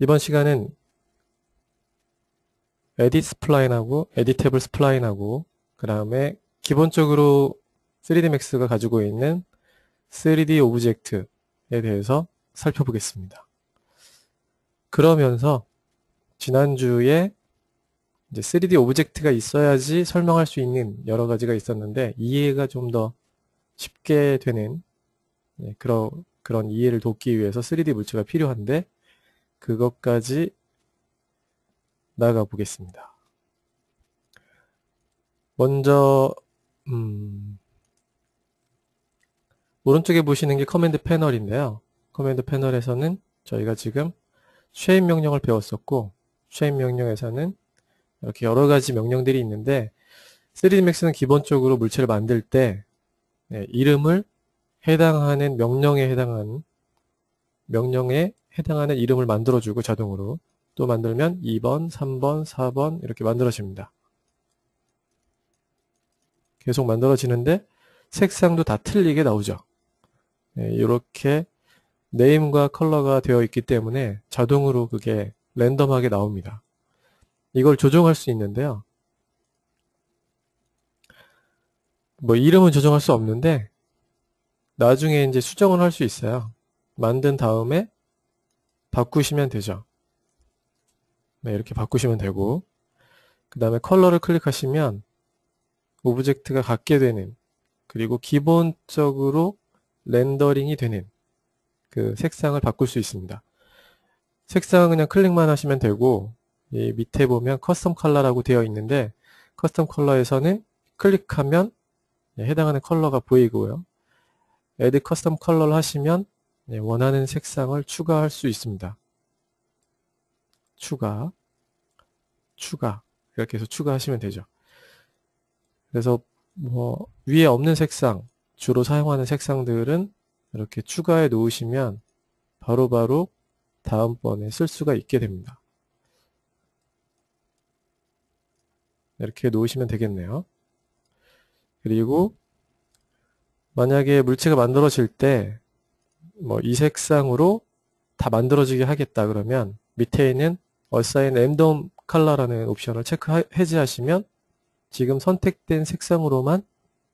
이번 시간은 Edit Spline하고 Editable Spline하고 그 다음에 기본적으로 3D Max가 가지고 있는 3D object에 대해서 살펴보겠습니다. 그러면서 지난주에 이제 3D object가 있어야지 설명할 수 있는 여러 가지가 있었는데 이해가 좀 더 쉽게 되는 예, 그런 그런 이해를 돕기 위해서 3D 물체가 필요한데 그것까지 나가 보겠습니다. 먼저 음, 오른쪽에 보시는 게 command panel인데요. command panel에서는 저희가 지금 shape 명령을 배웠었고 shape 명령에서는 이렇게 여러 가지 명령들이 있는데 3D Max는 기본적으로 물체를 만들 때 네, 이름을 해당하는 명령에 해당하는 명령에 해당하는 이름을 만들어주고 자동으로 또 만들면 2번, 3번, 4번 이렇게 만들어집니다. 계속 만들어지는데 색상도 다 틀리게 나오죠. 네, 이렇게 네임과 컬러가 되어 있기 때문에 자동으로 그게 랜덤하게 나옵니다. 이걸 조정할 수 있는데요. 뭐 이름은 조정할 수 없는데 나중에 이제 수정을 할 수 있어요. 만든 다음에 바꾸시면 되죠. 네, 이렇게 바꾸시면 되고 그 다음에 컬러를 클릭하시면 object가 갖게 되는 그리고 기본적으로 렌더링이 되는 그 색상을 바꿀 수 있습니다. 색상은 그냥 클릭만 하시면 되고 이 밑에 보면 custom color라고 되어 있는데 custom color에서는 클릭하면 해당하는 컬러가 보이고요. add custom color를 하시면 원하는 색상을 추가할 수 있습니다. 추가, 추가 이렇게 해서 추가하시면 되죠. 그래서 뭐 위에 없는 색상, 주로 사용하는 색상들은 이렇게 추가해 놓으시면 바로바로 바로 다음번에 쓸 수가 있게 됩니다. 이렇게 놓으시면 되겠네요. 그리고 만약에 물체가 만들어질 때 뭐 이 색상으로 다 만들어지게 하겠다 그러면 밑에 있는 assign random color라는 옵션을 체크 해제하시면 지금 선택된 색상으로만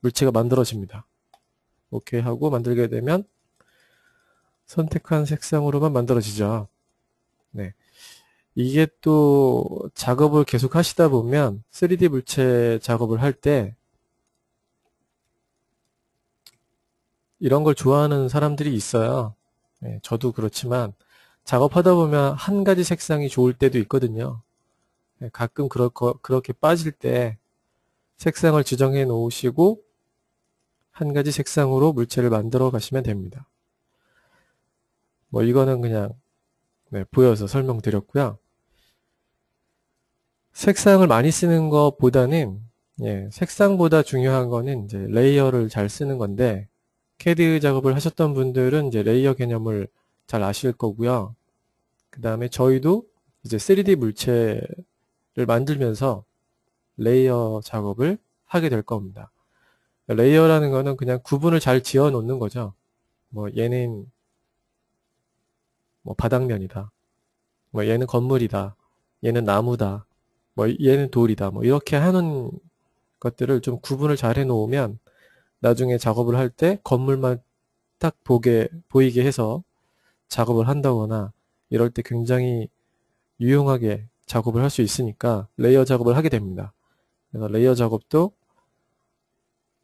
물체가 만들어집니다. 오케이 하고 만들게 되면 선택한 색상으로만 만들어지죠. 네. 이게 또 작업을 계속 하시다 보면 3D 물체 작업을 할 때 이런 걸 좋아하는 사람들이 있어요. 네, 저도 그렇지만 작업하다 보면 한 가지 색상이 좋을 때도 있거든요. 네, 가끔 그렇, 그렇게 빠질 때 색상을 지정해 놓으시고 한 가지 색상으로 물체를 만들어 가시면 됩니다. 뭐 이거는 그냥 네, 보여서 설명드렸고요. 색상을 많이 쓰는 것보다는 예, 색상보다 중요한 거는 이제 layer를 잘 쓰는 건데 캐드 작업을 하셨던 분들은 이제 layer 개념을 잘 아실 거고요. 그 다음에 저희도 이제 3D 물체를 만들면서 layer 작업을 하게 될 겁니다. layer라는 거는 그냥 구분을 잘 지어 놓는 거죠. 뭐 얘는 뭐 바닥면이다. 뭐 얘는 건물이다. 얘는 나무다. 뭐 얘는 돌이다. 뭐 이렇게 하는 것들을 좀 구분을 잘 해 놓으면 나중에 작업을 할 때 건물만 딱 보게 보이게 해서 작업을 한다거나 이럴 때 굉장히 유용하게 작업을 할 수 있으니까 layer 작업을 하게 됩니다. 그래서 layer 작업도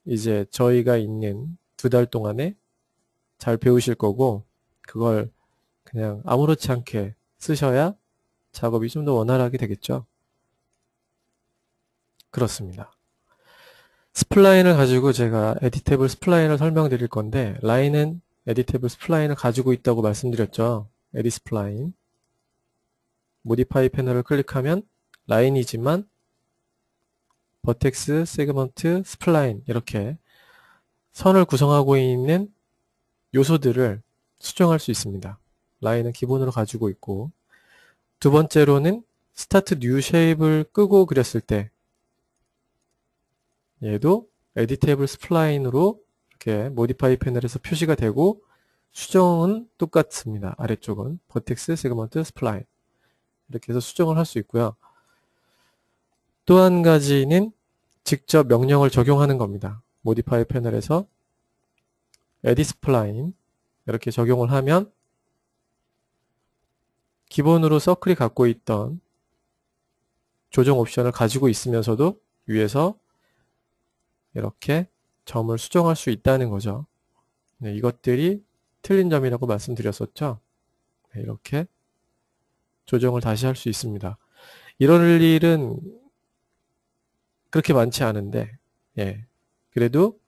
이제 저희가 있는 두 달 동안에 잘 배우실 거고 그걸 그냥 아무렇지 않게 쓰셔야 작업이 좀 더 원활하게 되겠죠. 그렇습니다. spline을 가지고 제가 Editable Spline을 설명드릴 건데 라인은 Editable Spline을 가지고 있다고 말씀드렸죠. Edit Spline modify panel을 클릭하면 라인이지만 vertex, segment, spline 이렇게 선을 구성하고 있는 요소들을 수정할 수 있습니다. 라인은 기본으로 가지고 있고 두 번째로는 start new shape을 끄고 그렸을 때 얘도 Editable Spline으로 이렇게 modify panel에서 표시가 되고 수정은 똑같습니다. 아래쪽은 vertex, segment, spline 이렇게 해서 수정을 할 수 있고요. 또 한 가지는 직접 명령을 적용하는 겁니다. 모디파이 패널에서 edit spline 이렇게 적용을 하면 기본으로 서클이 갖고 있던 조정 옵션을 가지고 있으면서도 위에서 이렇게 점을 수정할 수 있다는 거죠. 네, 이것들이 틀린 점이라고 말씀드렸었죠. 네, 이렇게 조정을 다시 할 수 있습니다. 이럴 일은 그렇게 많지 않은데 예, 그래도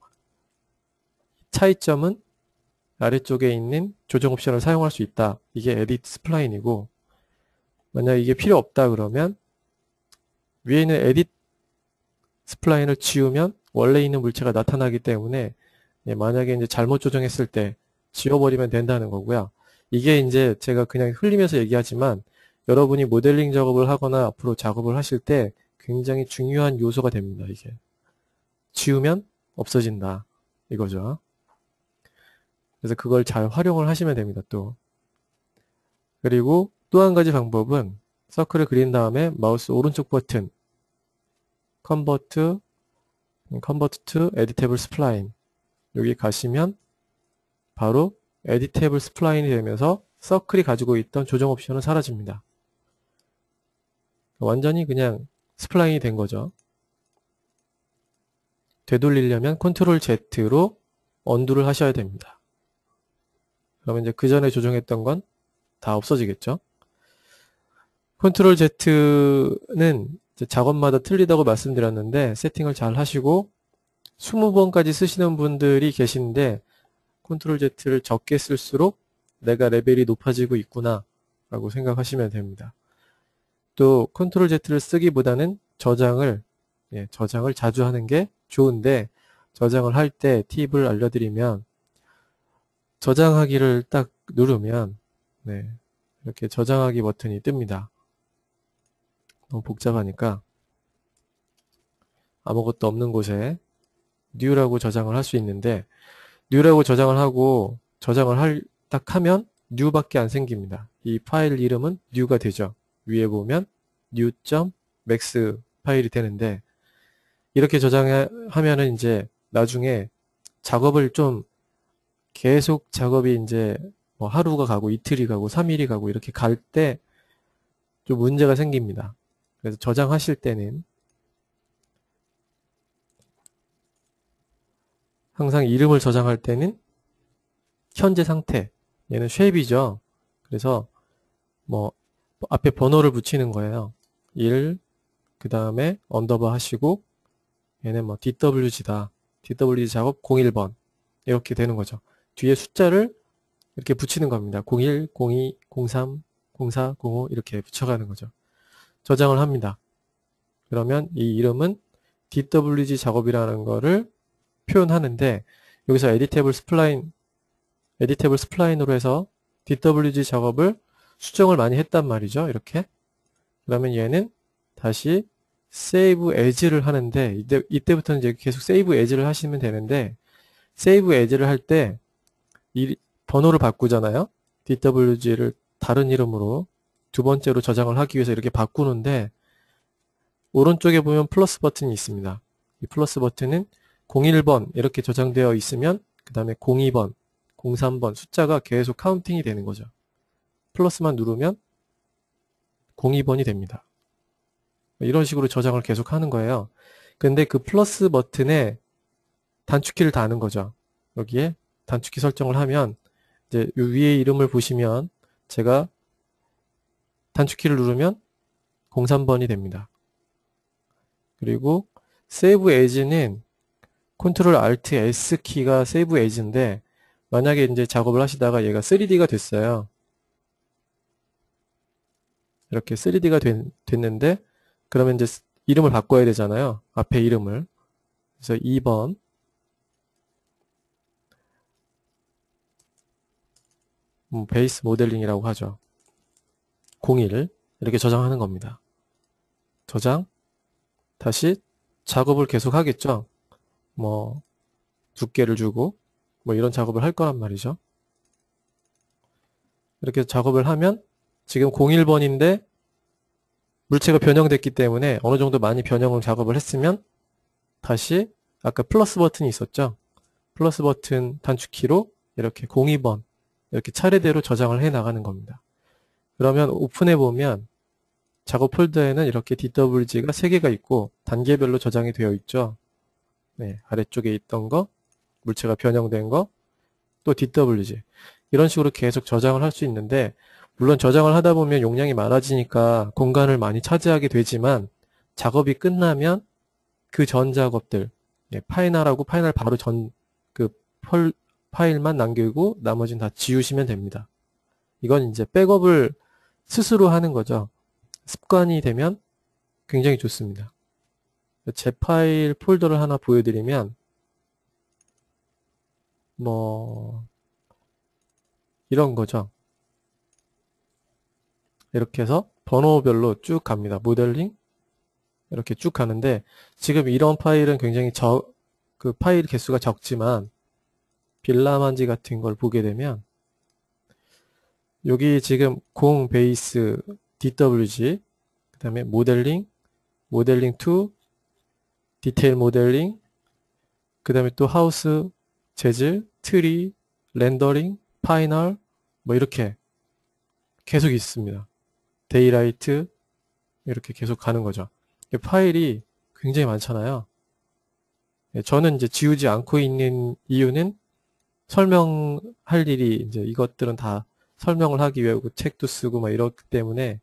차이점은 아래쪽에 있는 조정 옵션을 사용할 수 있다. 이게 Edit Spline이고 만약 이게 필요 없다 그러면 위에 있는 Edit Spline을 지우면 원래 있는 물체가 나타나기 때문에 예, 만약에 이제 잘못 조정했을 때 지워버리면 된다는 거고요. 이게 이제 제가 그냥 흘리면서 얘기하지만 여러분이 모델링 작업을 하거나 앞으로 작업을 하실 때 굉장히 중요한 요소가 됩니다. 이게 지우면 없어진다 이거죠. 그래서 그걸 잘 활용을 하시면 됩니다. 또 그리고 또 한 가지 방법은 서클을 그린 다음에 마우스 오른쪽 버튼 convert convert to editable spline 여기 가시면 바로 editable spline이 되면서 circle이 가지고 있던 조정 옵션은 사라집니다. 완전히 그냥 spline이 된 거죠. 되돌리려면 컨트롤 Z로 언두를 하셔야 됩니다. 그러면 이제 그 전에 조정했던 건 다 없어지겠죠. control Z는 작업마다 틀리다고 말씀드렸는데 세팅을 잘 하시고 20번까지 쓰시는 분들이 계신데 control Z를 적게 쓸수록 내가 레벨이 높아지고 있구나 라고 생각하시면 됩니다. 또 control Z를 쓰기보다는 저장을 예, 저장을 자주 하는 게 좋은데 저장을 할 때 팁을 알려드리면 저장하기를 딱 누르면 네, 이렇게 저장하기 버튼이 뜹니다. 너무 복잡하니까 아무것도 없는 곳에 new라고 저장을 할 수 있는데 new라고 저장을 하고 저장을 할, 딱 하면 new밖에 안 생깁니다. 이 파일 이름은 new가 되죠. 위에 보면 new.max 파일이 되는데 이렇게 저장하면은 이제 나중에 작업을 좀 계속 작업이 이제 뭐 하루가 가고 이틀이 가고 3일이 가고 이렇게 갈 때 좀 문제가 생깁니다. 그래서 저장하실 때는 항상 이름을 저장할 때는 현재 상태 얘는 shape이죠. 그래서 뭐 앞에 번호를 붙이는 거예요. 1, 그 다음에 underbar 하시고 얘는 뭐 DWG다. DWG 작업 01번 이렇게 되는 거죠. 뒤에 숫자를 이렇게 붙이는 겁니다. 01, 02, 03, 04, 05 이렇게 붙여가는 거죠. 저장을 합니다. 그러면 이 이름은 DWG 작업이라는 거를 표현하는데 여기서 editable spline editable spline으로 해서 DWG 작업을 수정을 많이 했단 말이죠. 이렇게 그러면 얘는 다시 save as를 하는데 이때, 이때부터는 이제 계속 save as를 하시면 되는데 save as를 할 때 번호를 바꾸잖아요. DWG를 다른 이름으로 두 번째로 저장을 하기 위해서 이렇게 바꾸는데 오른쪽에 보면 플러스 버튼이 있습니다. 이 플러스 버튼은 01번 이렇게 저장되어 있으면 그 다음에 02번, 03번 숫자가 계속 counting이 되는 거죠. 플러스만 누르면 02번이 됩니다. 이런 식으로 저장을 계속 하는 거예요. 근데 그 플러스 버튼에 단축키를 다는 거죠. 여기에 단축키 설정을 하면 이제 위에 이름을 보시면 제가 단축키를 누르면 03번이 됩니다. 그리고 Save As는 Ctrl Alt S 키가 Save As인데 만약에 이제 작업을 하시다가 얘가 3D가 됐어요. 이렇게 3D가 된, 됐는데 그러면 이제 이름을 바꿔야 되잖아요. 앞에 이름을. 그래서 2번 음, 베이스 모델링이라고 하죠. 01 이렇게 저장하는 겁니다. 저장 다시 작업을 계속 하겠죠. 뭐 두께를 주고 뭐 이런 작업을 할 거란 말이죠. 이렇게 작업을 하면 지금 01번인데 물체가 변형됐기 때문에 어느 정도 많이 변형을 작업을 했으면 다시 아까 플러스 버튼이 있었죠. 플러스 버튼 단축키로 이렇게 02번 이렇게 차례대로 저장을 해 나가는 겁니다. 그러면 오픈해 보면 작업 폴더에는 이렇게 DWG가 3개가 있고 단계별로 저장이 되어 있죠. 네, 아래쪽에 있던 거, 물체가 변형된 거, 또 DWG. 이런 식으로 계속 저장을 할 수 있는데 물론 저장을 하다 보면 용량이 많아지니까 공간을 많이 차지하게 되지만 작업이 끝나면 그 전 작업들 예, final하고 final 바로 전 그 파일만 남기고 나머지는 다 지우시면 됩니다. 이건 이제 백업을 스스로 하는 거죠. 습관이 되면 굉장히 좋습니다. 제 파일 폴더를 하나 보여드리면 뭐 이런 거죠. 이렇게 해서 번호별로 쭉 갑니다. 모델링 이렇게 쭉 가는데 지금 이런 파일은 굉장히 적, 그 파일 개수가 적지만 빌라만지 같은 걸 보게 되면 여기 지금 공 베이스 DWG 그 다음에 모델링 모델링 2 디테일 모델링 그 다음에 또 하우스 재질 트리 렌더링 final 뭐 이렇게 계속 있습니다. daylight 이렇게 계속 가는 거죠. 파일이 굉장히 많잖아요. 예, 저는 이제 지우지 않고 있는 이유는 설명할 일이 이제 이것들은 다 설명을 하기 위해 책도 쓰고 막 이렇기 때문에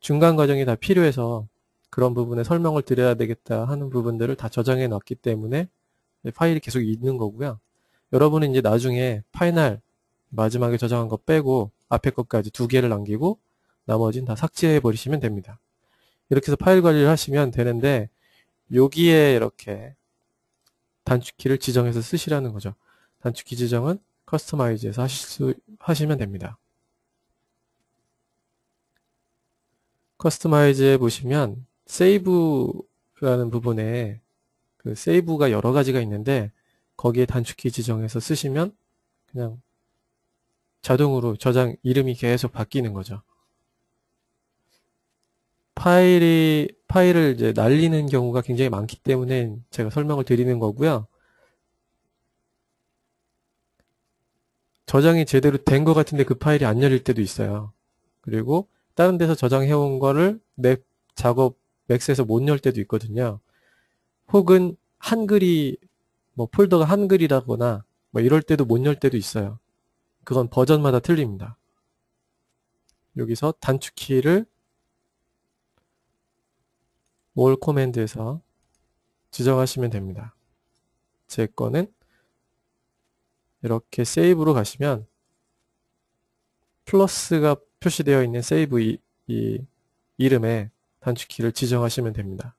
중간 과정이 다 필요해서 그런 부분에 설명을 드려야 되겠다 하는 부분들을 다 저장해 놨기 때문에 파일이 계속 있는 거고요. 여러분은 이제 나중에 final 마지막에 저장한 거 빼고 앞에 것까지 두 개를 남기고 나머지는 다 삭제해 버리시면 됩니다. 이렇게 해서 파일 관리를 하시면 되는데 여기에 이렇게 단축키를 지정해서 쓰시라는 거죠. 단축키 지정은 커스터마이즈에서 하실 수, 하시면 됩니다. 커스터마이즈에 보시면 세이브라는 부분에 그 세이브가 여러 가지가 있는데 거기에 단축키 지정해서 쓰시면 그냥 자동으로 저장 이름이 계속 바뀌는 거죠. 파일이 파일을 이제 날리는 경우가 굉장히 많기 때문에 제가 설명을 드리는 거고요. 저장이 제대로 된 것 같은데 그 파일이 안 열릴 때도 있어요. 그리고 다른 데서 저장해온 거를 맥 작업 맥스에서 못 열 때도 있거든요. 혹은 한글이 뭐 폴더가 한글이라거나 뭐 이럴 때도 못 열 때도 있어요. 그건 버전마다 틀립니다. 여기서 단축키를 올 코맨드에서 지정하시면 됩니다. 제 거는 이렇게 save로 가시면 플러스가 표시되어 있는 save 이, 이 이름에 단축키를 지정하시면 됩니다.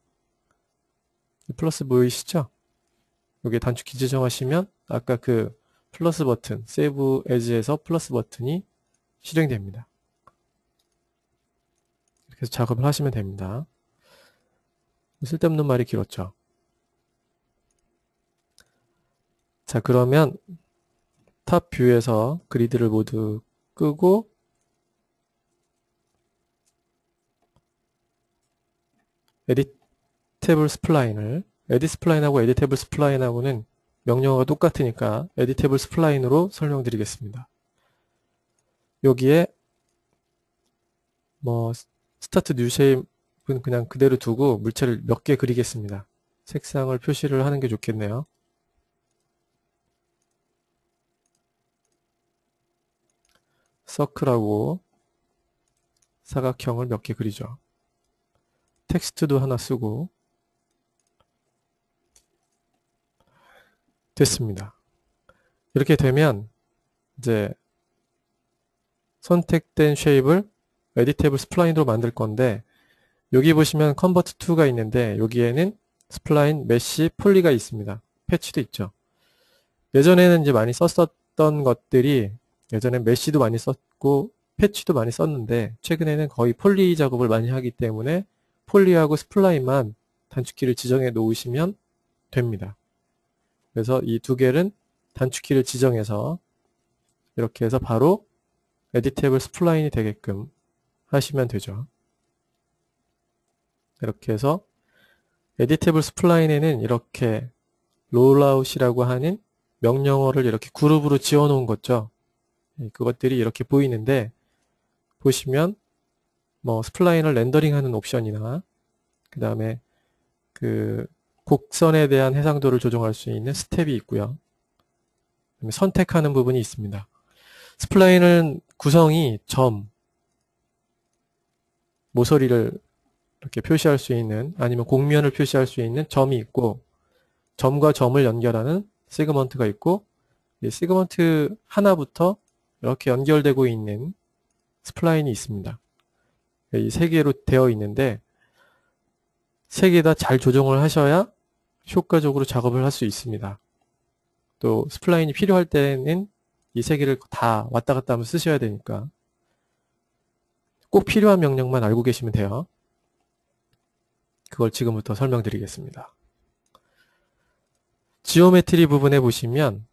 플러스 보이시죠? 여기 단축키 지정하시면 아까 그 플러스 버튼, save as에서 플러스 버튼이 실행됩니다. 이렇게 해서 작업을 하시면 됩니다. 쓸데없는 말이 길었죠. 자 그러면 top view에서 그리드를 모두 끄고 editable spline을 edit spline하고 editable spline하고는 명령어가 똑같으니까 editable spline으로 설명드리겠습니다. 여기에 뭐 start new shape은 그냥 그대로 두고 물체를 몇 개 그리겠습니다. 색상을 표시를 하는 게 좋겠네요. circle하고 사각형을 몇 개 그리죠. 텍스트도 하나 쓰고 됐습니다. 이렇게 되면 이제 선택된 shape을 editable spline으로 만들 건데 여기 보시면 convert to가 있는데 여기에는 spline, mesh, poly가 있습니다. patch도 있죠. 예전에는 이제 많이 썼었던 것들이 예전에 mesh도 많이 썼고 patch도 많이 썼는데 최근에는 거의 poly 작업을 많이 하기 때문에 poly하고 spline만 단축키를 지정해 놓으시면 됩니다. 그래서 이 두 개는 단축키를 지정해서 이렇게 해서 바로 editable spline이 되게끔 하시면 되죠. 이렇게 해서 editable spline에는 이렇게 rollout이라고 하는 명령어를 이렇게 그룹으로 지어 놓은 거죠. 예, 그것들이 이렇게 보이는데 보시면 뭐 spline을 렌더링하는 옵션이나 그 다음에 그 곡선에 대한 해상도를 조정할 수 있는 스텝이 있고요. 선택하는 부분이 있습니다. spline은 구성이 점, 모서리를 이렇게 표시할 수 있는 아니면 곡면을 표시할 수 있는 점이 있고 점과 점을 연결하는 segment가 있고 이 segment 하나부터 이렇게 연결되고 있는 spline이 있습니다. 이 세 개로 되어 있는데 세 개 다 잘 조정을 하셔야 효과적으로 작업을 할 수 있습니다. 또 spline이 필요할 때는 이 세 개를 다 왔다 갔다 하면 쓰셔야 되니까 꼭 필요한 명령만 알고 계시면 돼요. 그걸 지금부터 설명드리겠습니다. geometry 부분에 보시면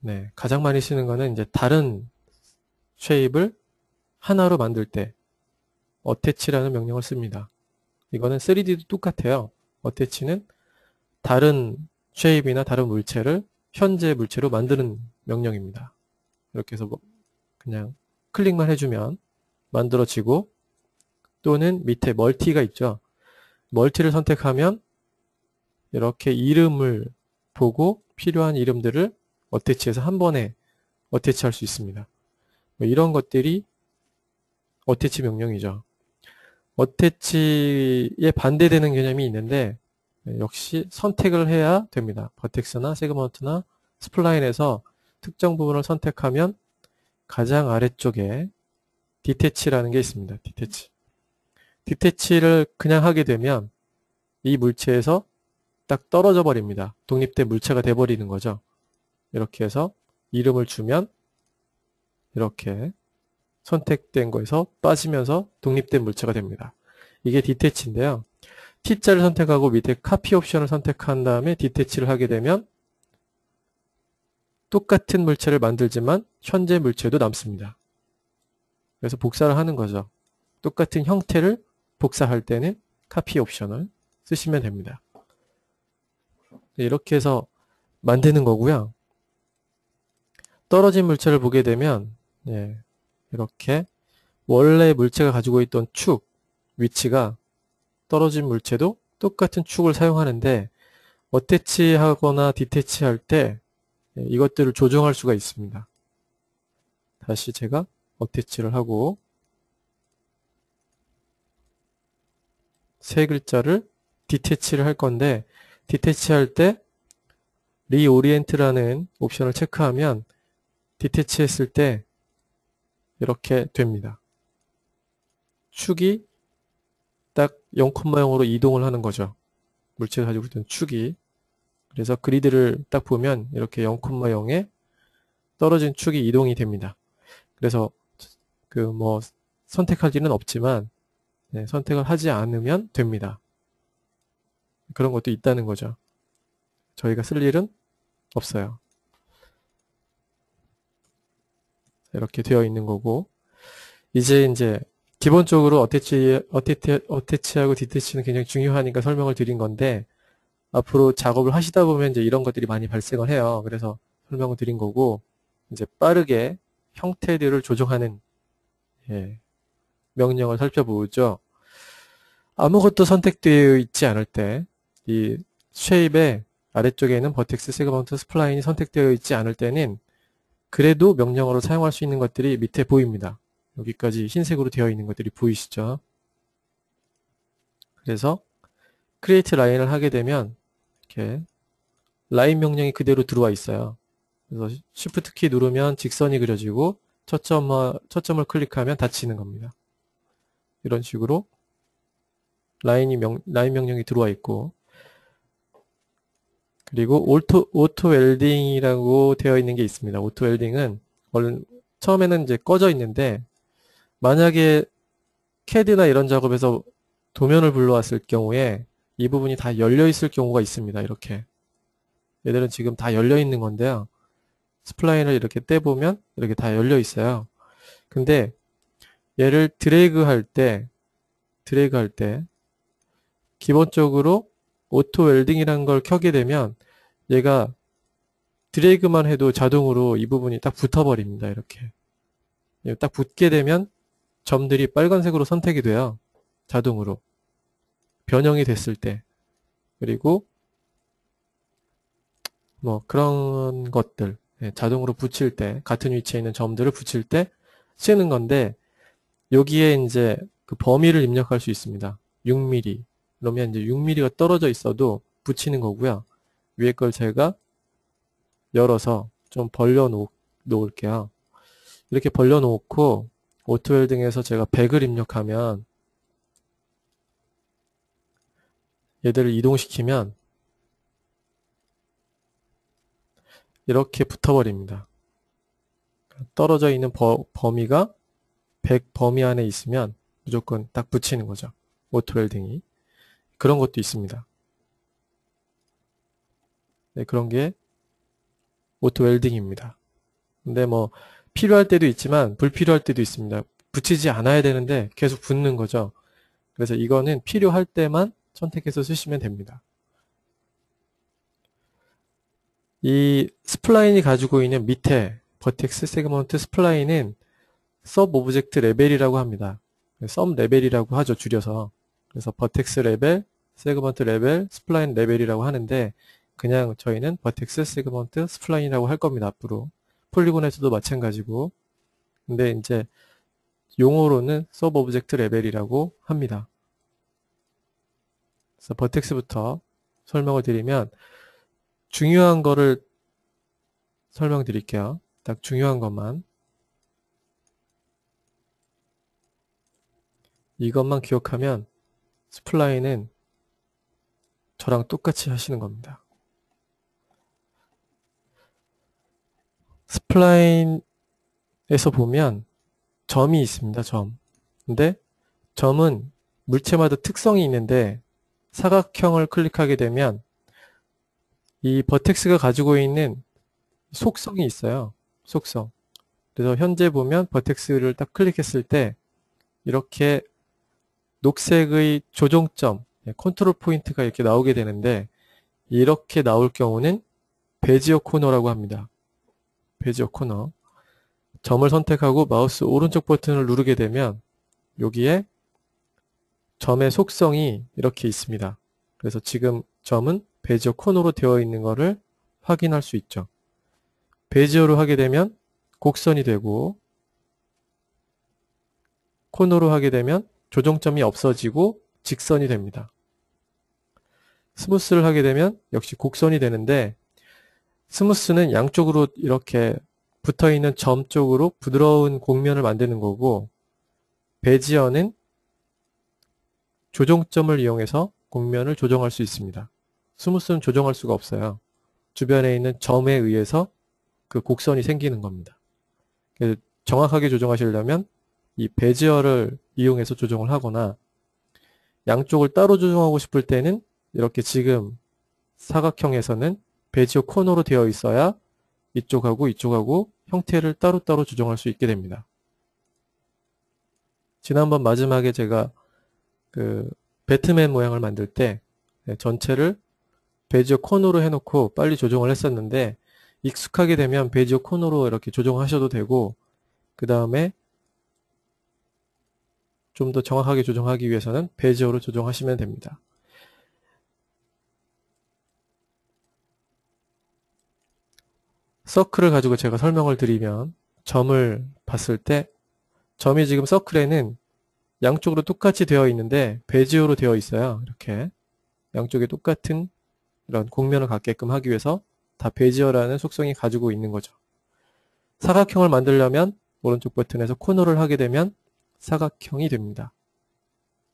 네, 가장 많이 쓰는 거는 이제 다른 shape을 하나로 만들 때 attach라는 명령을 씁니다. 이거는 3D도 똑같아요. attach는 다른 shape이나 다른 물체를 현재 물체로 만드는 명령입니다. 이렇게 해서 뭐 그냥 클릭만 해주면 만들어지고 또는 밑에 multi가 있죠. multi를 선택하면 이렇게 이름을 보고 필요한 이름들을 attach해서 한 번에 attach할 수 있습니다. 뭐 이런 것들이 attach 명령이죠. attach에 반대되는 개념이 있는데 역시 선택을 해야 됩니다. vertex나 segment나 spline에서 특정 부분을 선택하면 가장 아래쪽에 detach라는 게 있습니다. detach. 디테치를 그냥 하게 되면 이 물체에서 딱 떨어져 버립니다. 독립된 물체가 돼 버리는 거죠. 이렇게 해서 이름을 주면 이렇게 선택된 거에서 빠지면서 독립된 물체가 됩니다. 이게 디테치인데요. T자를 선택하고 밑에 카피 옵션을 선택한 다음에 디테치를 하게 되면 똑같은 물체를 만들지만 현재 물체도 남습니다. 그래서 복사를 하는 거죠. 똑같은 형태를 복사할 때는 카피 옵션을 쓰시면 됩니다. 이렇게 해서 만드는 거고요. 떨어진 물체를 보게 되면 예, 이렇게 원래 물체가 가지고 있던 축 위치가 떨어진 물체도 똑같은 축을 사용하는데 어태치 하거나 디태치할 때 예, 이것들을 조정할 수가 있습니다. 다시 제가 attach를 하고 세 글자를 detach를 할 건데 detach 할 때 reorient라는 옵션을 체크하면 detach 했을 때 이렇게 됩니다. 축이 딱 0,0으로 이동을 하는 거죠. 물체가 가지고 있던 축이. 그래서 그리드를 딱 보면 이렇게 0,0에 떨어진 축이 이동이 됩니다. 그래서 그 뭐 선택할 일은 없지만 네, 선택을 하지 않으면 됩니다. 그런 것도 있다는 거죠. 저희가 쓸 일은 없어요. 이렇게 되어 있는 거고 이제 이제 기본적으로 attach, attach, attach하고 detach는 굉장히 중요하니까 설명을 드린 건데 앞으로 작업을 하시다 보면 이제 이런 것들이 많이 발생을 해요. 그래서 설명을 드린 거고 이제 빠르게 형태들을 조정하는 예, 명령을 살펴보죠. 아무것도 선택되어 있지 않을 때 이 shape의 아래쪽에 있는 vertex, segment, spline이 선택되어 있지 않을 때는 그래도 명령어로 사용할 수 있는 것들이 밑에 보입니다. 여기까지 흰색으로 되어 있는 것들이 보이시죠? 그래서 create line을 하게 되면 이렇게 라인 명령이 그대로 들어와 있어요. 그래서 Shift 키 누르면 직선이 그려지고 초점, 초점을 클릭하면 닫히는 겁니다. 이런 식으로 line이 명, 라인 명령이 들어와 있고 그리고 auto, auto welding이라고 되어 있는 게 있습니다. auto welding은 처음에는 이제 꺼져 있는데 만약에 캐드나 이런 작업에서 도면을 불러왔을 경우에 이 부분이 다 열려 있을 경우가 있습니다. 이렇게 얘들은 지금 다 열려 있는 건데요. spline을 이렇게 떼보면 이렇게 다 열려 있어요. 근데 얘를 드래그 할 때, 드래그 할 때, 기본적으로 auto welding이라는 걸 켜게 되면 얘가 드래그만 해도 자동으로 이 부분이 딱 붙어버립니다. 이렇게. 딱 붙게 되면 점들이 빨간색으로 선택이 돼요. 자동으로. 변형이 됐을 때. 그리고 뭐 그런 것들 예, 자동으로 붙일 때 같은 위치에 있는 점들을 붙일 때 쓰는 건데 여기에 이제 그 범위를 입력할 수 있습니다. 6mm 그러면 이제 6mm가 떨어져 있어도 붙이는 거고요. 위에 걸 제가 열어서 좀 벌려 놓을게요. 이렇게 벌려 놓고 오토웰딩에서 제가 100을 입력하면 얘들을 이동시키면 이렇게 붙어버립니다. 떨어져 있는 버, 범위가 100 범위 안에 있으면 무조건 딱 붙이는 거죠. auto welding이. 그런 것도 있습니다. 네, 그런 게 auto welding입니다. 근데 뭐 필요할 때도 있지만 불필요할 때도 있습니다. 붙이지 않아야 되는데 계속 붙는 거죠. 그래서 이거는 필요할 때만 선택해서 쓰시면 됩니다. 이 spline이 가지고 있는 밑에 vertex segment spline은 sub object level이라고 합니다. sub level이라고 하죠, 줄여서. 그래서 vertex level, segment level, spline level이라고 하는데 그냥 저희는 vertex segment spline이라고 할 겁니다, 앞으로. polygon에서도 마찬가지고. 근데 이제 용어로는 sub object level이라고 합니다. 그래서 vertex부터 설명을 드리면 중요한 거를 설명드릴게요. 딱 중요한 것만. 이것만 기억하면 spline은 저랑 똑같이 하시는 겁니다. spline에서 보면 점이 있습니다. 점. 근데 점은 물체마다 특성이 있는데 사각형을 클릭하게 되면 이 vertex가 가지고 있는 속성이 있어요. 속성. 그래서 현재 보면 vertex를 딱 클릭했을 때 이렇게 녹색의 조정점, 예, control point가 이렇게 나오게 되는데 이렇게 나올 경우는 Bezier corner라고 합니다. Bezier corner. 점을 선택하고 마우스 오른쪽 버튼을 누르게 되면 여기에 점의 속성이 이렇게 있습니다. 그래서 지금 점은 Bezier corner로 되어 있는 것을 확인할 수 있죠. Bezier로 하게 되면 곡선이 되고 corner로 하게 되면 조정점이 없어지고 직선이 됩니다. smooth를 하게 되면 역시 곡선이 되는데 스무스는 양쪽으로 이렇게 붙어있는 점 쪽으로 부드러운 곡면을 만드는 거고 베지어는 조정점을 이용해서 곡면을 조정할 수 있습니다. 스무스는 조정할 수가 없어요. 주변에 있는 점에 의해서 그 곡선이 생기는 겁니다. 정확하게 조정하시려면 이 베지어를 이용해서 조정을 하거나 양쪽을 따로 조정하고 싶을 때는 이렇게 지금 사각형에서는 베지어 코너로 되어 있어야 이쪽하고 이쪽하고 형태를 따로따로 조정할 수 있게 됩니다. 지난번 마지막에 제가 그 배트맨 모양을 만들 때 전체를 베지어 코너로 해놓고 빨리 조정을 했었는데 익숙하게 되면 베지어 코너로 이렇게 조정하셔도 되고 그 다음에 좀 더 정확하게 조정하기 위해서는 베지어로 조정하시면 됩니다. 서클을 가지고 제가 설명을 드리면 점을 봤을 때 점이 지금 서클에는 양쪽으로 똑같이 되어 있는데 베지어로 되어 있어요. 이렇게 양쪽에 똑같은 이런 곡면을 갖게끔 하기 위해서 다 베지어라는 속성이 가지고 있는 거죠. 사각형을 만들려면 오른쪽 버튼에서 코너를 하게 되면 사각형이 됩니다.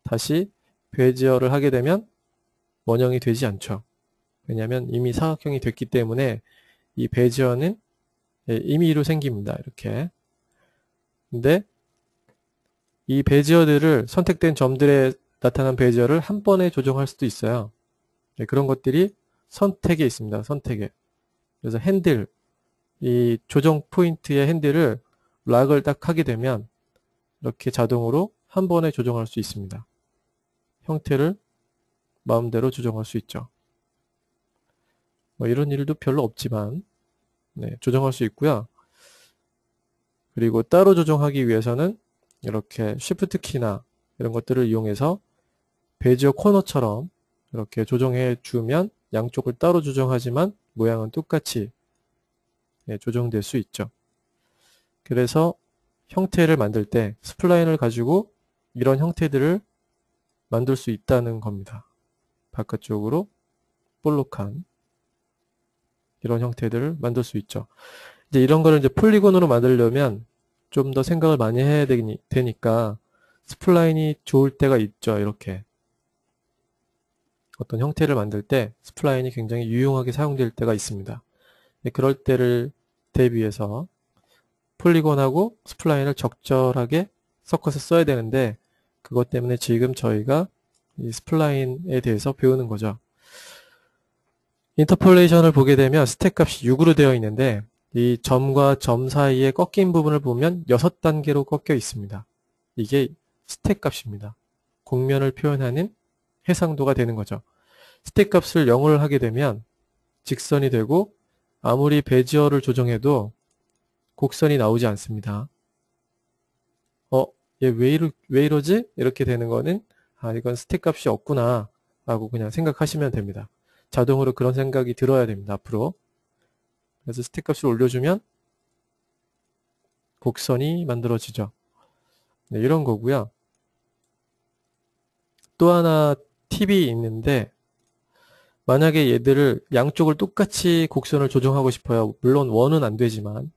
다시 베지어를 하게 되면 원형이 되지 않죠. 왜냐하면 이미 사각형이 됐기 때문에 이 베지어는 예, 임의로 생깁니다. 이렇게. 근데 이 베지어들을 선택된 점들에 나타난 베지어를 한 번에 조정할 수도 있어요. 네, 그런 것들이 선택에 있습니다. 선택에. 그래서 핸들, 이 조정 포인트의 핸들을 lock을 딱 하게 되면 이렇게 자동으로 한 번에 조정할 수 있습니다. 형태를 마음대로 조정할 수 있죠. 뭐 이런 일도 별로 없지만 네, 조정할 수 있고요. 그리고 따로 조정하기 위해서는 이렇게 Shift 키나 이런 것들을 이용해서 Bezier corner처럼 이렇게 조정해 주면 양쪽을 따로 조정하지만 모양은 똑같이 네, 조정될 수 있죠. 그래서 형태를 만들 때 spline을 가지고 이런 형태들을 만들 수 있다는 겁니다. 바깥쪽으로 볼록한 이런 형태들을 만들 수 있죠. 이제 이런 거를 이제 polygon으로 만들려면 좀 더 생각을 많이 해야 되니, 되니까 spline이 좋을 때가 있죠. 이렇게 어떤 형태를 만들 때 spline이 굉장히 유용하게 사용될 때가 있습니다. 그럴 때를 대비해서 polygon하고 spline을 적절하게 섞어서 써야 되는데 그것 때문에 지금 저희가 이 spline에 대해서 배우는 거죠. interpolation을 보게 되면 스택 값이 6으로 되어 있는데 이 점과 점 사이에 꺾인 부분을 보면 6단계로 꺾여 있습니다. 이게 스택 값입니다. 곡면을 표현하는 해상도가 되는 거죠. 스택 값을 0을 하게 되면 직선이 되고 아무리 베지어를 조정해도 곡선이 나오지 않습니다. 어, 얘 왜 이러, 왜 이러지? 이렇게 되는 거는 아, 이건 스택 값이 없구나 라고 그냥 생각하시면 됩니다. 자동으로 그런 생각이 들어야 됩니다. 앞으로. 그래서 스택 값을 올려주면 곡선이 만들어지죠. 네, 이런 거고요. 또 하나 팁이 있는데 만약에 얘들을 양쪽을 똑같이 곡선을 조정하고 싶어요. 물론 원은 안 되지만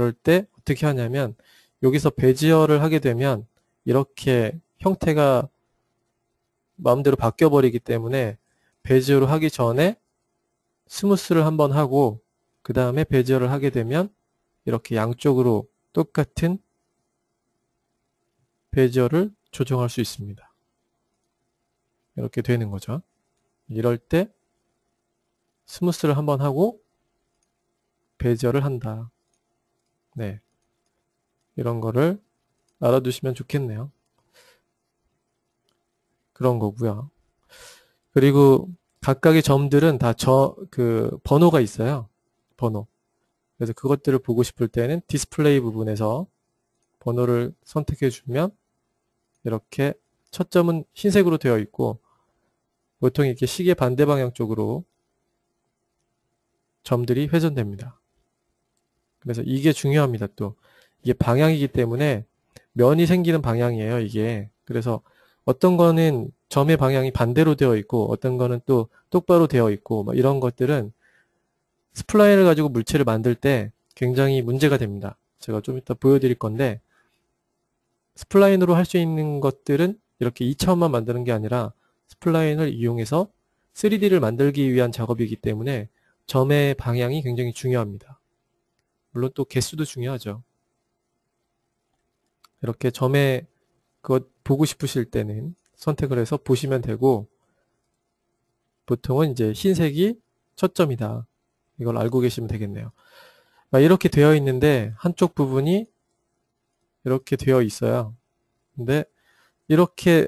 그럴 때 어떻게 하냐면 여기서 베지어를 하게 되면 이렇게 형태가 마음대로 바뀌어버리기 때문에 베지어를 하기 전에 smooth를 한번 하고 그 다음에 Bezier를 하게 되면 이렇게 양쪽으로 똑같은 Bezier를 조정할 수 있습니다. 이렇게 되는 거죠. 이럴 때 smooth를 한번 하고 Bezier를 한다. 네. 이런 거를 알아두시면 좋겠네요. 그런 거고요. 그리고 각각의 점들은 다 저 그 번호가 있어요. 번호. 그래서 그것들을 보고 싶을 때는 디스플레이 부분에서 번호를 선택해 주면 이렇게 첫 점은 흰색으로 되어 있고 보통 이렇게 시계 반대 방향 쪽으로 점들이 회전됩니다. 그래서 이게 중요합니다. 또 이게 방향이기 때문에 면이 생기는 방향이에요. 이게 그래서 어떤 거는 점의 방향이 반대로 되어 있고 어떤 거는 또 똑바로 되어 있고 뭐 이런 것들은 spline을 가지고 물체를 만들 때 굉장히 문제가 됩니다. 제가 좀 이따 보여드릴 건데 spline으로 할 수 있는 것들은 이렇게 2차원만 만드는 게 아니라 spline을 이용해서 3D를 만들기 위한 작업이기 때문에 점의 방향이 굉장히 중요합니다. 물론 또 개수도 중요하죠. 이렇게 점에 그것 보고 싶으실 때는 선택을 해서 보시면 되고 보통은 이제 흰색이 첫 점이다. 이걸 알고 계시면 되겠네요. 이렇게 되어 있는데 한쪽 부분이 이렇게 되어 있어요. 근데 이렇게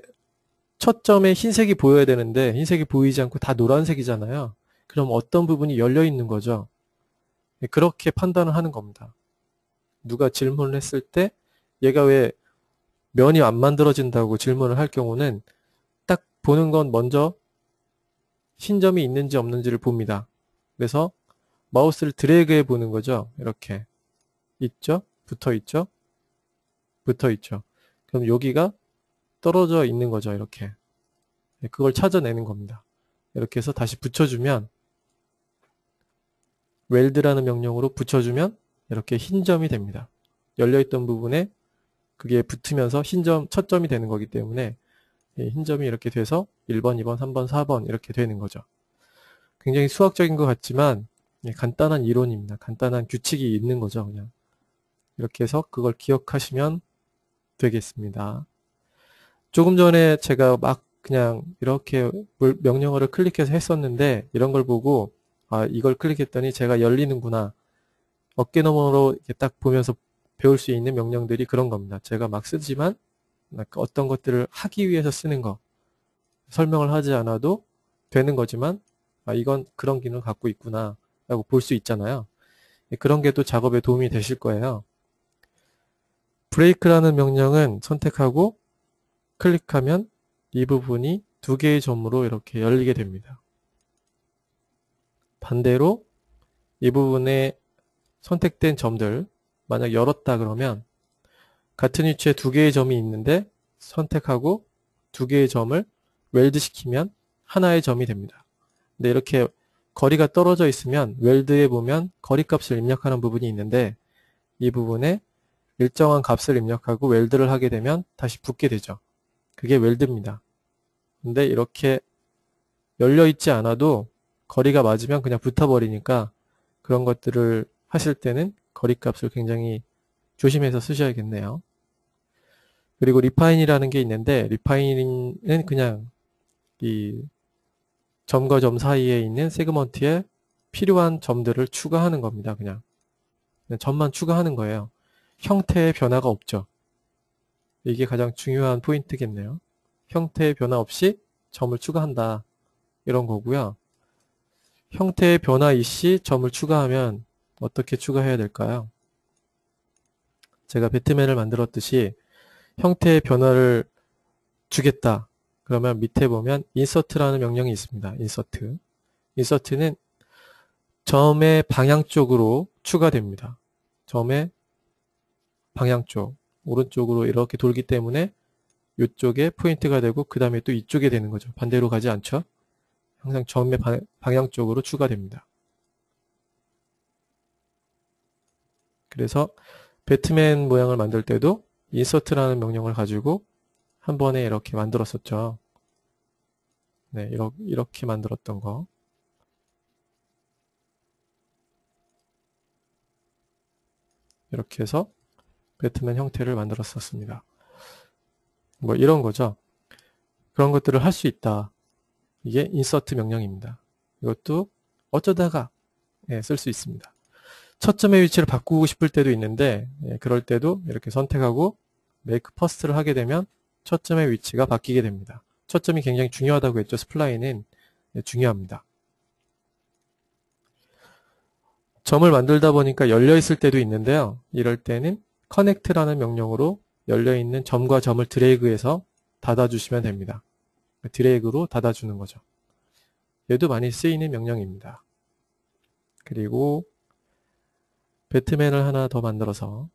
첫 점에 흰색이 보여야 되는데 흰색이 보이지 않고 다 노란색이잖아요. 그럼 어떤 부분이 열려 있는 거죠. 그렇게 판단을 하는 겁니다. 누가 질문을 했을 때 얘가 왜 면이 안 만들어진다고 질문을 할 경우는 딱 보는 건 먼저 흰점이 있는지 없는지를 봅니다. 그래서 마우스를 드래그해 보는 거죠. 이렇게 있죠? 붙어 있죠? 붙어 있죠. 그럼 여기가 떨어져 있는 거죠. 이렇게 네, 그걸 찾아내는 겁니다. 이렇게 해서 다시 붙여주면 웰드라는 명령으로 붙여주면 이렇게 흰 점이 됩니다. 열려있던 부분에 그게 붙으면서 흰 점, 첫 점이 되는 거기 때문에 흰 점이 이렇게 돼서 1번, 2번, 3번, 4번 이렇게 되는 거죠. 굉장히 수학적인 것 같지만 간단한 이론입니다. 간단한 규칙이 있는 거죠. 그냥 이렇게 해서 그걸 기억하시면 되겠습니다. 조금 전에 제가 막 그냥 이렇게 명령어를 클릭해서 했었는데 이런 걸 보고 아 이걸 클릭했더니 제가 열리는구나 어깨너머로 이렇게 딱 보면서 배울 수 있는 명령들이 그런 겁니다. 제가 막 쓰지만 어떤 것들을 하기 위해서 쓰는 거 설명을 하지 않아도 되는 거지만 아, 이건 그런 기능을 갖고 있구나 라고 볼 수 있잖아요. 예, 그런 게 또 작업에 도움이 되실 거예요. 브레이크라는 명령은 선택하고 클릭하면 이 부분이 두 개의 점으로 이렇게 열리게 됩니다. 반대로 이 부분에 선택된 점들 만약 열었다 그러면 같은 위치에 두 개의 점이 있는데 선택하고 두 개의 점을 웰드 시키면 하나의 점이 됩니다. 근데 이렇게 거리가 떨어져 있으면 웰드에 보면 거리값을 입력하는 부분이 있는데 이 부분에 일정한 값을 입력하고 웰드를 하게 되면 다시 붙게 되죠. 그게 웰드입니다. 근데 이렇게 열려 있지 않아도 거리가 맞으면 그냥 붙어버리니까 그런 것들을 하실 때는 거리값을 굉장히 조심해서 쓰셔야겠네요. 그리고 리파인이라는 게 있는데 리파인은 그냥 이 점과 점 사이에 있는 세그먼트에 필요한 점들을 추가하는 겁니다. 그냥. 그냥 점만 추가하는 거예요. 형태의 변화가 없죠. 이게 가장 중요한 포인트겠네요. 형태의 변화 없이 점을 추가한다. 이런 거고요. 형태의 변화 이시 점을 추가하면 어떻게 추가해야 될까요? 제가 배트맨을 만들었듯이 형태의 변화를 주겠다. 그러면 밑에 보면 insert라는 명령이 있습니다. insert. insert는 점의 방향 쪽으로 추가됩니다. 점의 방향 쪽, 오른쪽으로 이렇게 돌기 때문에 이쪽에 포인트가 되고 그 다음에 또 이쪽에 되는 거죠. 반대로 가지 않죠. 항상 점의 방향 쪽으로 추가됩니다. 그래서 배트맨 모양을 만들 때도 insert라는 명령을 가지고 한 번에 이렇게 만들었었죠. 네, 이렇게 만들었던 거. 이렇게 해서 배트맨 형태를 만들었었습니다. 뭐 이런 거죠. 그런 것들을 할 수 있다. 이게 insert 명령입니다. 이것도 어쩌다가 예, 쓸 수 있습니다. 첫 점의 위치를 바꾸고 싶을 때도 있는데 예, 그럴 때도 이렇게 선택하고 make first를 하게 되면 첫 점의 위치가 바뀌게 됩니다. 첫 점이 굉장히 중요하다고 했죠. spline은 예, 중요합니다. 점을 만들다 보니까 열려 있을 때도 있는데요. 이럴 때는 connect라는 명령으로 열려 있는 점과 점을 드래그해서 닫아주시면 됩니다. 드래그로 닫아주는 거죠. 얘도 많이 쓰이는 명령입니다. 그리고 배트맨을 하나 더 만들어서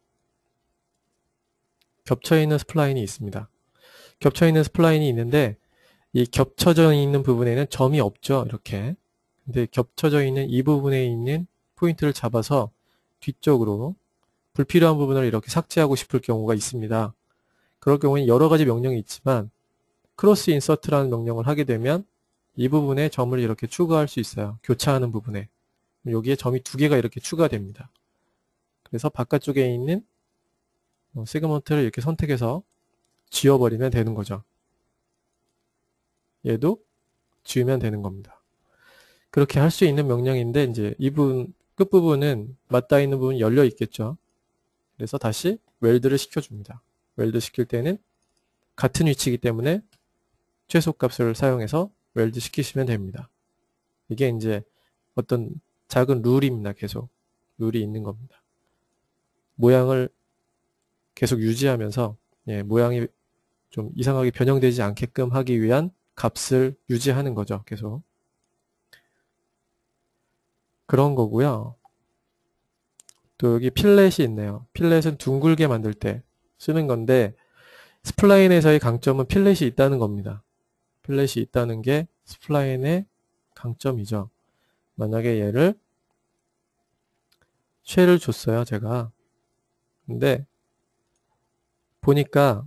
겹쳐있는 spline이 있습니다. 겹쳐있는 spline이 있는데 이 겹쳐져 있는 부분에는 점이 없죠. 이렇게. 근데 겹쳐져 있는 이 부분에 있는 포인트를 잡아서 뒤쪽으로 불필요한 부분을 이렇게 삭제하고 싶을 경우가 있습니다. 그럴 경우에는 여러 가지 명령이 있지만 cross insert라는 명령을 하게 되면 이 부분에 점을 이렇게 추가할 수 있어요. 교차하는 부분에. 여기에 점이 두 개가 이렇게 추가됩니다. 그래서 바깥쪽에 있는 어, segment를 이렇게 선택해서 지워버리면 되는 거죠. 얘도 지우면 되는 겁니다. 그렇게 할 수 있는 명령인데 이제 이 부분 끝부분은 맞닿아 있는 부분 열려 있겠죠. 그래서 다시 웰드를 시켜줍니다. 웰드 시킬 때는 같은 위치이기 때문에 최소값을 사용해서 웰드 시키시면 됩니다. 이게 이제 어떤 작은 룰입니다. 계속 룰이 있는 겁니다. 모양을 계속 유지하면서 예, 모양이 좀 이상하게 변형되지 않게끔 하기 위한 값을 유지하는 거죠. 계속 그런 거고요. 또 여기 fillet이 있네요. fillet은 둥글게 만들 때 쓰는 건데 spline에서의 강점은 fillet이 있다는 겁니다. fillet이 있다는 게 spline의 강점이죠. 만약에 얘를 쉐를 줬어요. 제가. 근데 보니까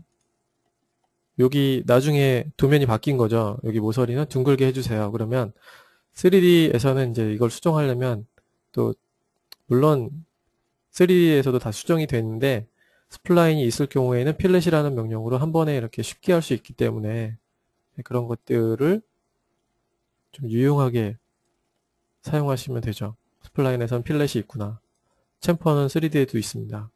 여기 나중에 도면이 바뀐 거죠. 여기 모서리는 둥글게 해주세요. 그러면 3D에서는 이제 이걸 수정하려면 또 물론 3D에서도 다 수정이 되는데 spline이 있을 경우에는 fillet이라는 명령으로 한 번에 이렇게 쉽게 할 수 있기 때문에 그런 것들을 좀 유용하게 사용하시면 되죠. spline에선 fillet이 있구나. chamfer는 3D에도 있습니다.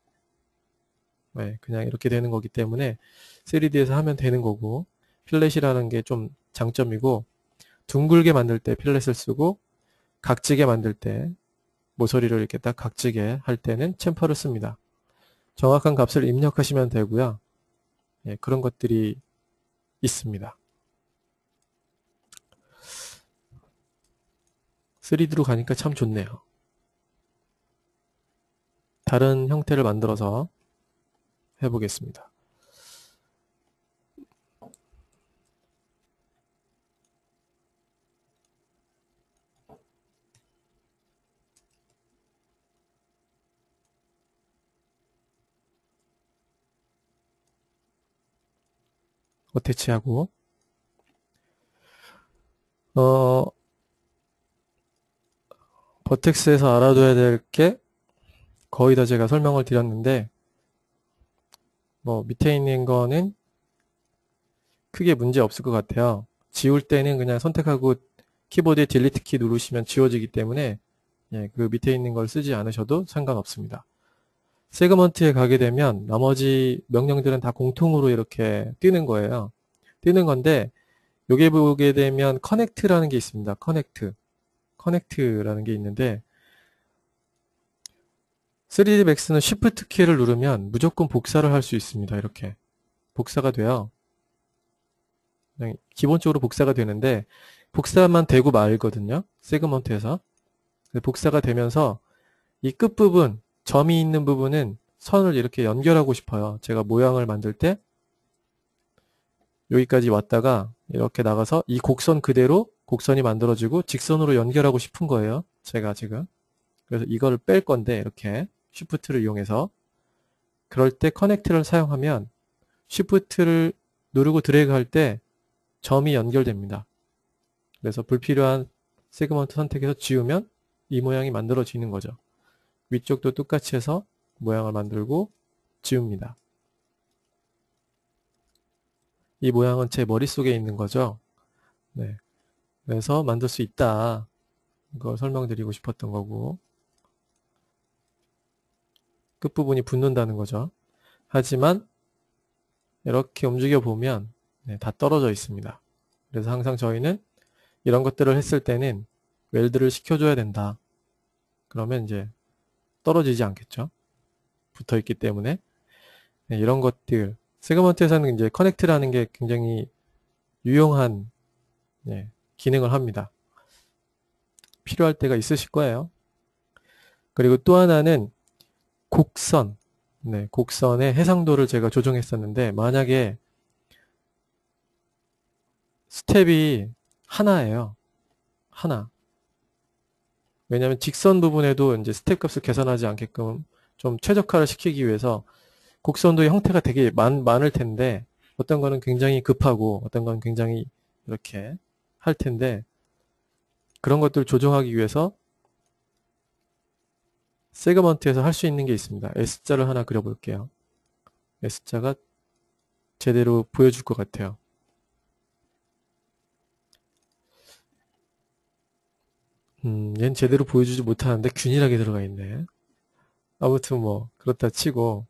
네, 그냥 이렇게 되는 거기 때문에 3D에서 하면 되는 거고 필렛이라는 게 좀 장점이고 둥글게 만들 때 필렛을 쓰고 각지게 만들 때 모서리를 이렇게 딱 각지게 할 때는 챔퍼를 씁니다. 정확한 값을 입력하시면 되고요. 예, 그런 것들이 있습니다. 3D로 가니까 참 좋네요. 다른 형태를 만들어서 해보겠습니다. 어태치하고 어 버텍스에서 알아둬야 될 게 거의 다 제가 설명을 드렸는데 뭐 밑에 있는 거는 크게 문제 없을 것 같아요. 지울 때는 그냥 선택하고 키보드에 delete 키 누르시면 지워지기 때문에 예, 그 밑에 있는 걸 쓰지 않으셔도 상관없습니다. segment에 가게 되면 나머지 명령들은 다 공통으로 이렇게 뜨는 거예요. 뜨는 건데 여기 보게 되면 connect라는 게 있습니다. connect. 커넥트라는 게 있는데 3D Max는 Shift 키를 누르면 무조건 복사를 할 수 있습니다. 이렇게 복사가 돼요. 기본적으로 복사가 되는데 복사만 되고 말거든요. 세그먼트에서 복사가 되면서 이 끝부분 점이 있는 부분은 선을 이렇게 연결하고 싶어요. 제가 모양을 만들 때 여기까지 왔다가 이렇게 나가서 이 곡선 그대로 곡선이 만들어지고 직선으로 연결하고 싶은 거예요. 제가 지금. 그래서 이거를 뺄 건데 이렇게 쉬프트를 이용해서 그럴 때 커넥트를 사용하면 쉬프트를 누르고 드래그 할 때 점이 연결됩니다. 그래서 불필요한 세그먼트 선택해서 지우면 이 모양이 만들어지는 거죠. 위쪽도 똑같이 해서 모양을 만들고 지웁니다. 이 모양은 제 머릿속에 있는 거죠. 네. 그래서 만들 수 있다. 이거 설명드리고 싶었던 거고 끝부분이 붙는다는 거죠. 하지만 이렇게 움직여 보면 네, 다 떨어져 있습니다. 그래서 항상 저희는 이런 것들을 했을 때는 웰드를 시켜줘야 된다. 그러면 이제 떨어지지 않겠죠. 붙어 있기 때문에 네, 이런 것들 세그먼트에서는 이제 커넥트라는 게 굉장히 유용한 네, 기능을 합니다. 필요할 때가 있으실 거예요. 그리고 또 하나는 곡선 네, 곡선의 해상도를 제가 조정했었는데 만약에 스텝이 하나예요. 하나. 왜냐하면 직선 부분에도 이제 스텝 값을 계산하지 않게끔 좀 최적화를 시키기 위해서 곡선도의 형태가 되게 많, 많을 텐데 어떤 거는 굉장히 급하고 어떤 건 굉장히 이렇게 할 텐데 그런 것들을 조정하기 위해서 세그먼트에서 할 수 있는 게 있습니다. S자를 하나 그려볼게요. S자가 제대로 보여줄 것 같아요. 음, 얘는 제대로 보여주지 못하는데 균일하게 들어가 있네. 아무튼 뭐 그렇다 치고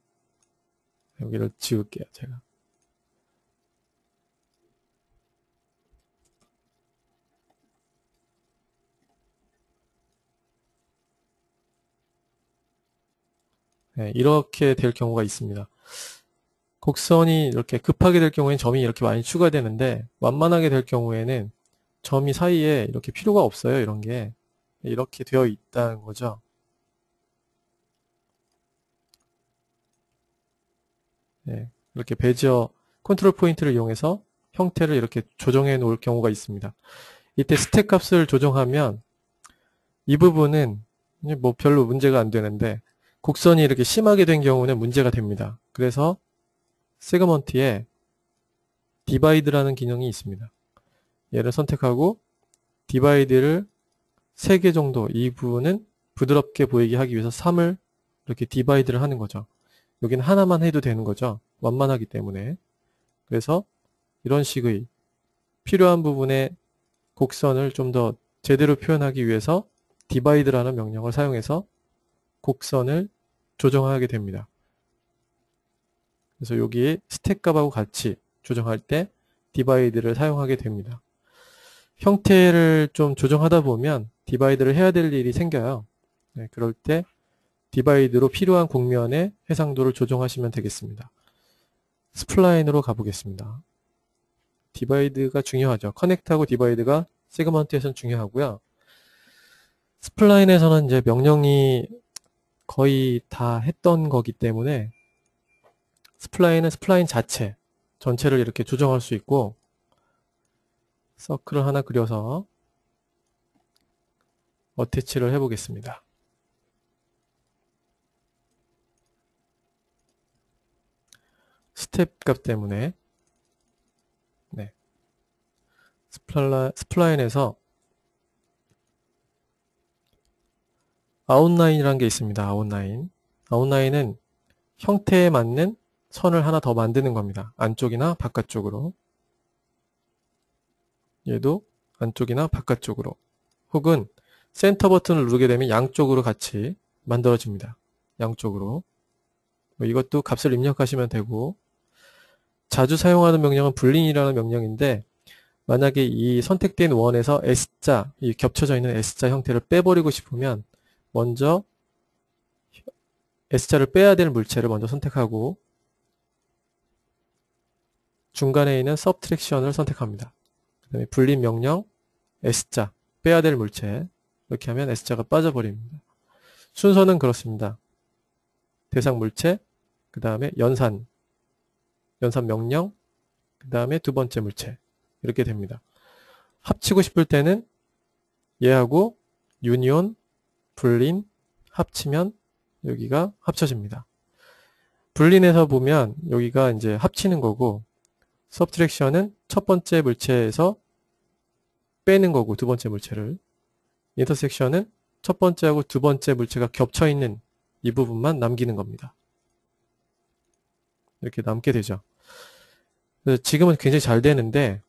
여기를 지울게요 제가 네, 이렇게 될 경우가 있습니다. 곡선이 이렇게 급하게 될 경우에는 점이 이렇게 많이 추가되는데 완만하게 될 경우에는 점이 사이에 이렇게 필요가 없어요 이런 게. 이렇게 되어 있다는 거죠. 예, 이렇게 Bezier 컨트롤 포인트를 이용해서 형태를 이렇게 조정해 놓을 경우가 있습니다. 이때 스텝 값을 조정하면 이 부분은 뭐 별로 문제가 안 되는데 곡선이 이렇게 심하게 된 경우는 문제가 됩니다. 그래서 segment에 divide라는 기능이 있습니다. 얘를 선택하고 divide를 3개 정도 이 부분은 부드럽게 보이게 하기 위해서 3을 이렇게 divide를 하는 거죠. 여기는 하나만 해도 되는 거죠. 완만하기 때문에. 그래서 이런 식의 필요한 부분의 곡선을 좀 더 제대로 표현하기 위해서 divide라는 명령을 사용해서 곡선을 조정하게 됩니다. 그래서 여기에 스텝 값하고 같이 조정할 때 divide를 사용하게 됩니다. 형태를 좀 조정하다 보면 divide를 해야 될 일이 생겨요. 네, 그럴 때 divide로 필요한 곡면의 해상도를 조정하시면 되겠습니다. spline으로 가보겠습니다. divide가 중요하죠. connect하고 divide가 segment에서는 중요하고요. spline에서는 이제 명령이 거의 다 했던 거기 때문에 spline은 spline 자체 전체를 이렇게 조정할 수 있고 서클을 하나 그려서 attach를 해보겠습니다. 스텝 값 때문에 네. 스플라, spline에서 아웃라인이라는 게 있습니다. 아웃라인. 아웃라인은 형태에 맞는 선을 하나 더 만드는 겁니다. 안쪽이나 바깥쪽으로. 얘도 안쪽이나 바깥쪽으로. 혹은 센터 버튼을 누르게 되면 양쪽으로 같이 만들어집니다. 양쪽으로. 뭐 이것도 값을 입력하시면 되고 자주 사용하는 명령은 불린이라는 명령인데 만약에 이 선택된 원에서 S자, 이 겹쳐져 있는 S자 형태를 빼버리고 싶으면 먼저 S자를 빼야 될 물체를 먼저 선택하고 중간에 있는 subtraction을 선택합니다. 그 다음에 분리 명령 S자 빼야 될 물체 이렇게 하면 S자가 빠져버립니다. 순서는 그렇습니다. 대상 물체 그 다음에 연산 연산 명령 그 다음에 두 번째 물체 이렇게 됩니다. 합치고 싶을 때는 얘하고 유니온 불린, 합치면 여기가 합쳐집니다. 불린에서 보면 여기가 이제 합치는 거고 subtraction은 첫 번째 물체에서 빼는 거고 두 번째 물체를 intersection은 첫 번째하고 두 번째 물체가 겹쳐 있는 이 부분만 남기는 겁니다. 이렇게 남게 되죠. 지금은 굉장히 잘 되는데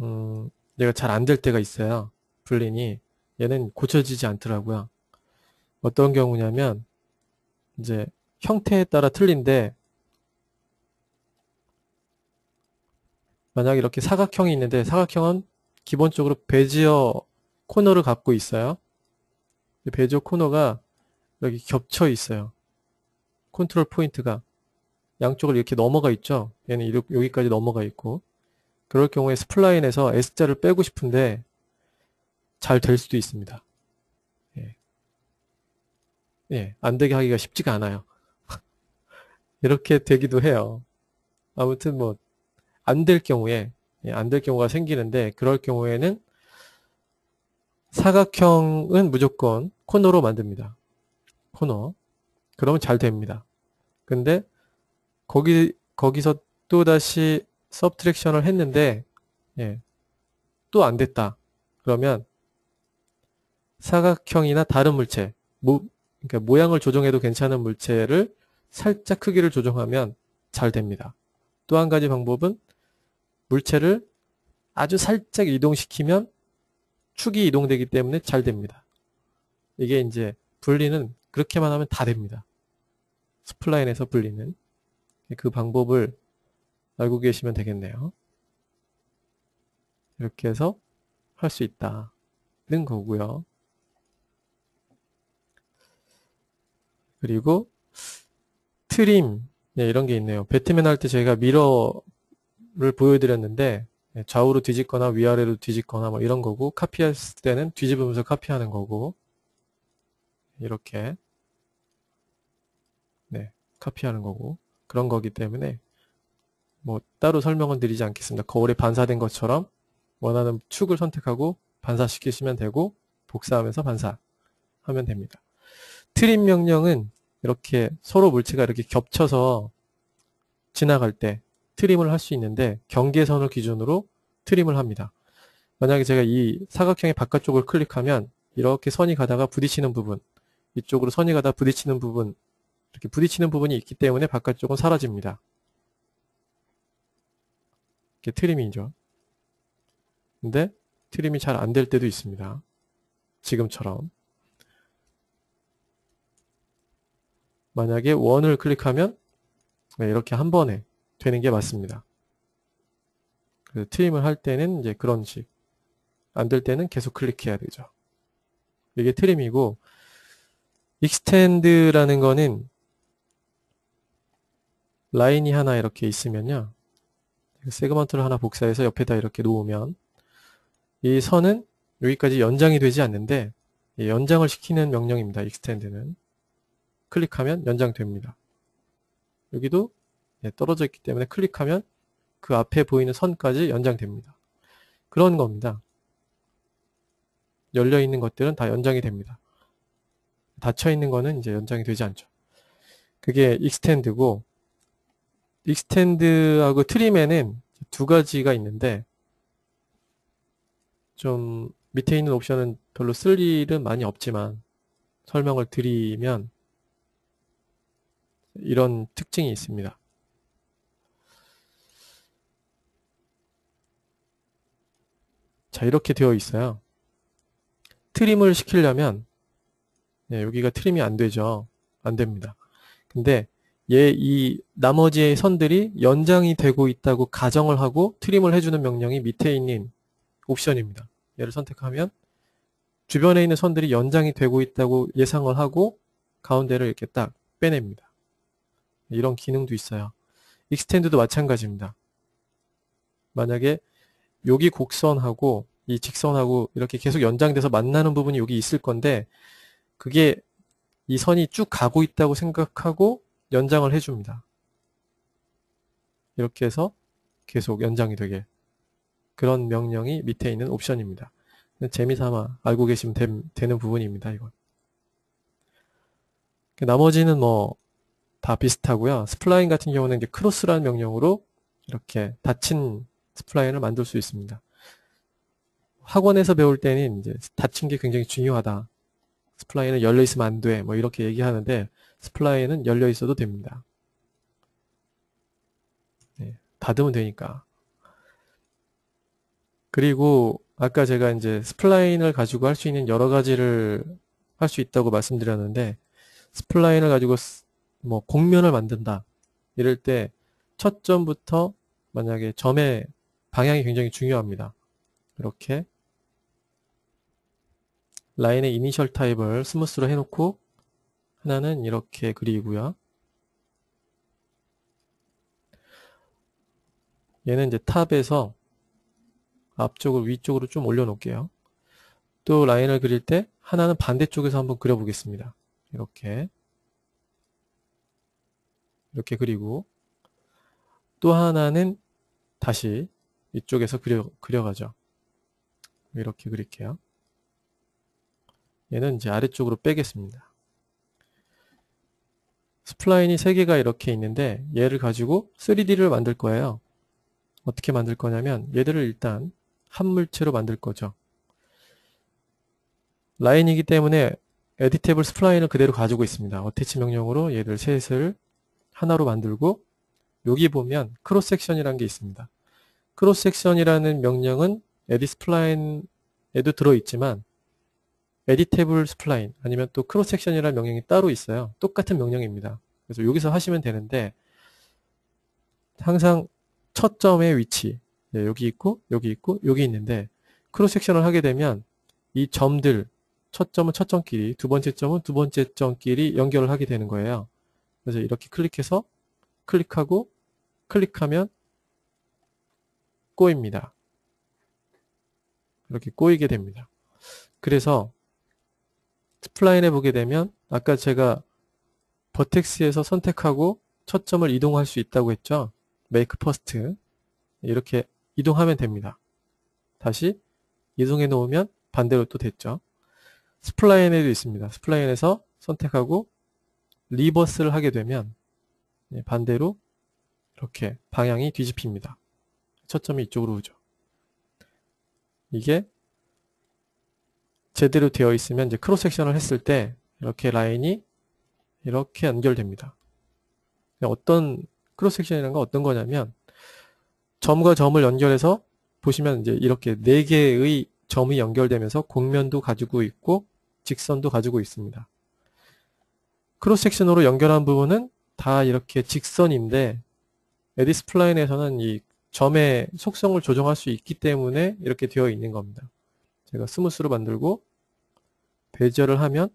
음, 얘가 잘 안 될 때가 있어요. 불린이 얘는 고쳐지지 않더라고요. 어떤 경우냐면 이제 형태에 따라 틀린데 만약 이렇게 사각형이 있는데 사각형은 기본적으로 베지어 코너를 갖고 있어요. 베지어 코너가 여기 겹쳐 있어요. 컨트롤 포인트가 양쪽을 이렇게 넘어가 있죠. 얘는 여기까지 넘어가 있고 그럴 경우에 spline에서 S자를 빼고 싶은데 잘 될 수도 있습니다. 예. 예, 안 되게 하기가 쉽지가 않아요. 이렇게 되기도 해요. 아무튼 뭐, 안 될 경우에, 예, 안될 경우가 생기는데, 그럴 경우에는 사각형은 무조건 코너로 만듭니다. 코너. 그러면 잘 됩니다. 근데, 거기, 거기서 또 다시 서브트랙션을 했는데, 예, 또 안 됐다. 그러면 사각형이나 다른 물체, 모, 그러니까 모양을 조정해도 괜찮은 물체를 살짝 크기를 조정하면 잘 됩니다. 또 한 가지 방법은 물체를 아주 살짝 이동시키면 축이 이동되기 때문에 잘 됩니다. 이게 이제 분리는 그렇게만 하면 다 됩니다. spline에서 분리는 그 방법을 알고 계시면 되겠네요. 이렇게 해서 할 수 있다는 거고요. 그리고 trim 네, 이런 게 있네요. 배트맨 할 때 저희가 mirror를 보여드렸는데 네, 좌우로 뒤집거나 위아래로 뒤집거나 뭐 이런 거고 카피했을 때는 뒤집으면서 카피하는 거고 이렇게 네 카피하는 거고 그런 거기 때문에 뭐 따로 설명은 드리지 않겠습니다. 거울에 반사된 것처럼 원하는 축을 선택하고 반사시키시면 되고 복사하면서 반사하면 됩니다. 트림 명령은 이렇게 서로 물체가 이렇게 겹쳐서 지나갈 때 트림을 할 수 있는데 경계선을 기준으로 트림을 합니다. 만약에 제가 이 사각형의 바깥쪽을 클릭하면 이렇게 선이 가다가 부딪히는 부분 이쪽으로 선이 가다 부딪히는 부분 이렇게 부딪히는 부분이 있기 때문에 바깥쪽은 사라집니다. 이게 트림이죠. 근데 트림이 잘 안 될 때도 있습니다. 지금처럼. 만약에 원을 클릭하면 네, 이렇게 한 번에 되는 게 맞습니다. 그 trim을 할 때는 이제 그런 식. 안 될 때는 계속 클릭해야 되죠. 이게 trim이고, extend라는 거는 라인이 하나 이렇게 있으면요. segment를 하나 복사해서 옆에다 이렇게 놓으면 이 선은 여기까지 연장이 되지 않는데 연장을 시키는 명령입니다. extend는 클릭하면 연장됩니다. 여기도 예, 떨어져 있기 때문에 클릭하면 그 앞에 보이는 선까지 연장됩니다. 그런 겁니다. 열려 있는 것들은 다 연장이 됩니다. 닫혀 있는 거는 이제 연장이 되지 않죠. 그게 extend고 extend하고 trim에는 두 가지가 있는데 좀 밑에 있는 옵션은 별로 쓸 일은 많이 없지만 설명을 드리면 이런 특징이 있습니다. 자 이렇게 되어 있어요. 트림을 시키려면 네, 여기가 트림이 안 되죠. 안 됩니다. 근데 얘 이 나머지의 선들이 연장이 되고 있다고 가정을 하고 트림을 해주는 명령이 밑에 있는 옵션입니다. 얘를 선택하면 주변에 있는 선들이 연장이 되고 있다고 예상을 하고 가운데를 이렇게 딱 빼냅니다. 이런 기능도 있어요. extend도 마찬가지입니다. 만약에 여기 곡선하고 이 직선하고 이렇게 계속 연장돼서 만나는 부분이 여기 있을 건데 그게 이 선이 쭉 가고 있다고 생각하고 연장을 해줍니다. 이렇게 해서 계속 연장이 되게 그런 명령이 밑에 있는 옵션입니다. 재미삼아 알고 계시면 되, 는 부분입니다. 이건. 나머지는 뭐 다 비슷하고요. spline 같은 경우는 이제 close라는 명령으로 이렇게 닫힌 spline을 만들 수 있습니다. 학원에서 배울 때는 이제 닫힌 게 굉장히 중요하다. spline은 열려 있으면 안 돼. 뭐 이렇게 얘기하는데 spline은 열려 있어도 됩니다. 네, 닫으면 되니까. 그리고 아까 제가 이제 spline을 가지고 할 수 있는 여러 가지를 할 수 있다고 말씀드렸는데 spline을 가지고 뭐 곡면을 만든다. 이럴 때 첫 점부터 만약에 점의 방향이 굉장히 중요합니다. 이렇게 라인의 initial type을 smooth로 해놓고 하나는 이렇게 그리고요. 얘는 이제 top에서 앞쪽을 위쪽으로 좀 올려놓을게요. 또 라인을 그릴 때 하나는 반대쪽에서 한번 그려보겠습니다. 이렇게 이렇게 그리고 또 하나는 다시 이쪽에서 그려, 그려가죠. 이렇게 그릴게요. 얘는 이제 아래쪽으로 빼겠습니다. spline이 3개가 이렇게 있는데 얘를 가지고 3D를 만들 거예요. 어떻게 만들 거냐면 얘들을 일단 한 물체로 만들 거죠. 라인이기 때문에 editable spline을 그대로 가지고 있습니다. attach 명령으로 얘들 셋을 하나로 만들고 여기 보면 cross section이라는 게 있습니다. cross section이라는 명령은 edit spline에도 들어있지만 editable spline 아니면 또 cross section이라는 명령이 따로 있어요. 똑같은 명령입니다. 그래서 여기서 하시면 되는데 항상 첫 점의 위치 네, 여기 있고 여기 있고 여기 있는데 cross section을 하게 되면 이 점들 첫 점은 첫 점끼리 두 번째 점은 두 번째 점끼리 연결을 하게 되는 거예요. 그래서 이렇게 클릭해서 클릭하고 클릭하면 꼬입니다. 이렇게 꼬이게 됩니다. 그래서 spline에 보게 되면 아까 제가 버텍스에서 선택하고 첫 점을 이동할 수 있다고 했죠. make first 이렇게 이동하면 됩니다. 다시 이동해 놓으면 반대로 또 됐죠. spline에도 있습니다. spline에서 선택하고 reverse를 하게 되면 예, 반대로 이렇게 방향이 뒤집힙니다. 첫 점이 이쪽으로 오죠. 이게 제대로 되어 있으면 이제 cross section을 했을 때 이렇게 라인이 이렇게 연결됩니다. 어떤 cross section이라는 건 어떤 거냐면 점과 점을 연결해서 보시면 이제 이렇게 네 개의 점이 연결되면서 곡면도 가지고 있고 직선도 가지고 있습니다. cross section으로 연결한 부분은 다 이렇게 직선인데 edit spline에서는 이 점의 속성을 조정할 수 있기 때문에 이렇게 되어 있는 겁니다. 제가 smooth로 만들고 bezier를 하면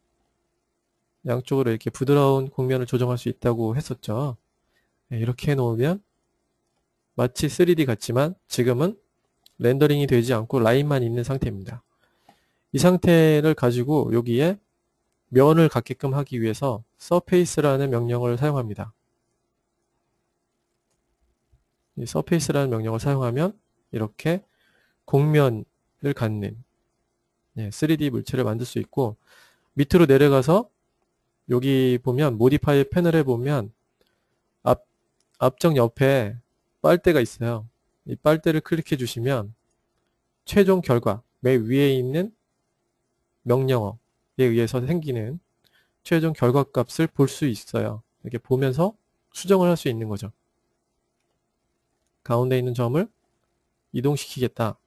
양쪽으로 이렇게 부드러운 곡면을 조정할 수 있다고 했었죠. 네, 이렇게 해놓으면 마치 3D 같지만 지금은 렌더링이 되지 않고 라인만 있는 상태입니다. 이 상태를 가지고 여기에 면을 갖게끔 하기 위해서 surface라는 명령을 사용합니다. 이 surface라는 명령을 사용하면 이렇게 곡면을 갖는 3D 물체를 만들 수 있고 밑으로 내려가서 여기 보면 모디파이 패널에 보면 앞, 앞쪽 옆에 빨대가 있어요. 이 빨대를 클릭해 주시면 최종 결과 맨 위에 있는 명령어에 의해서 생기는 최종 결과 값을 볼 수 있어요. 이렇게 보면서 수정을 할 수 있는 거죠. 가운데 있는 점을 이동시키겠다.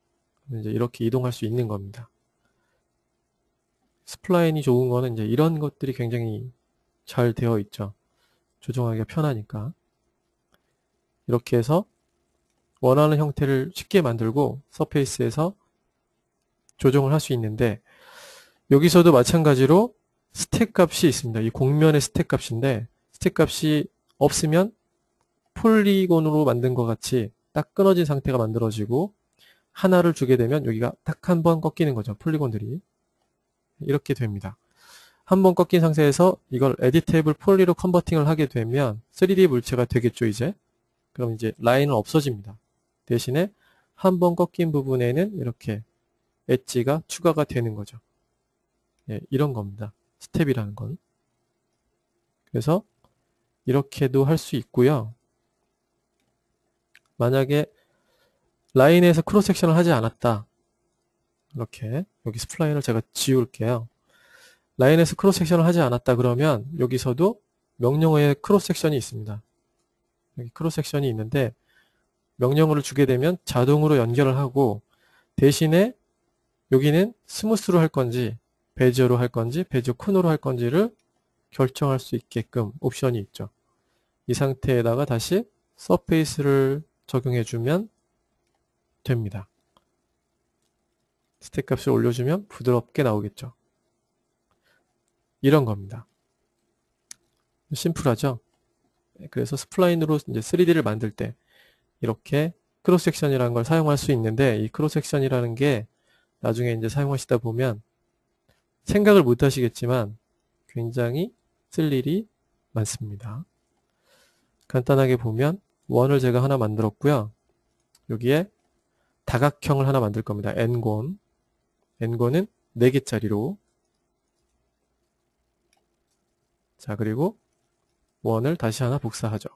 이제 이렇게 이동할 수 있는 겁니다. spline이 좋은 거는 이제 이런 것들이 굉장히 잘 되어 있죠. 조정하기가 편하니까. 이렇게 해서 원하는 형태를 쉽게 만들고 surface에서 조정을 할 수 있는데 여기서도 마찬가지로 스택 값이 있습니다. 이 곡면의 스택 값인데 스택 값이 없으면 polygon으로 만든 것 같이 딱 끊어진 상태가 만들어지고 하나를 주게 되면 여기가 딱 한 번 꺾이는 거죠. polygon들이. 이렇게 됩니다. 한 번 꺾인 상태에서 이걸 editable poly로 converting을 하게 되면 3D 물체가 되겠죠, 이제. 그럼 이제 라인은 없어집니다. 대신에 한 번 꺾인 부분에는 이렇게 엣지가 추가가 되는 거죠. 예, 이런 겁니다. step이라는 건. 그래서 이렇게도 할 수 있고요. 만약에 라인에서 cross section을 하지 않았다. 이렇게 여기 spline을 제가 지울게요. 라인에서 cross section을 하지 않았다 그러면 여기서도 명령어에 cross section이 있습니다. 여기 cross section이 있는데 명령어를 주게 되면 자동으로 연결을 하고 대신에 여기는 smooth로 할 건지 bezier로 할 건지 bezier corner로 할 건지를 결정할 수 있게끔 옵션이 있죠. 이 상태에다가 다시 surface를 적용해주면 됩니다. 스택 값을 올려주면 부드럽게 나오겠죠. 이런 겁니다. 심플하죠? 그래서 spline으로 이제 3D를 만들 때 이렇게 cross section이라는 걸 사용할 수 있는데 이 cross section이라는 게 나중에 이제 사용하시다 보면 생각을 못 하시겠지만 굉장히 쓸 일이 많습니다. 간단하게 보면 원을 제가 하나 만들었고요. 여기에 다각형을 하나 만들 겁니다. ngon n건은 4개짜리로 자 그리고 원을 다시 하나 복사하죠.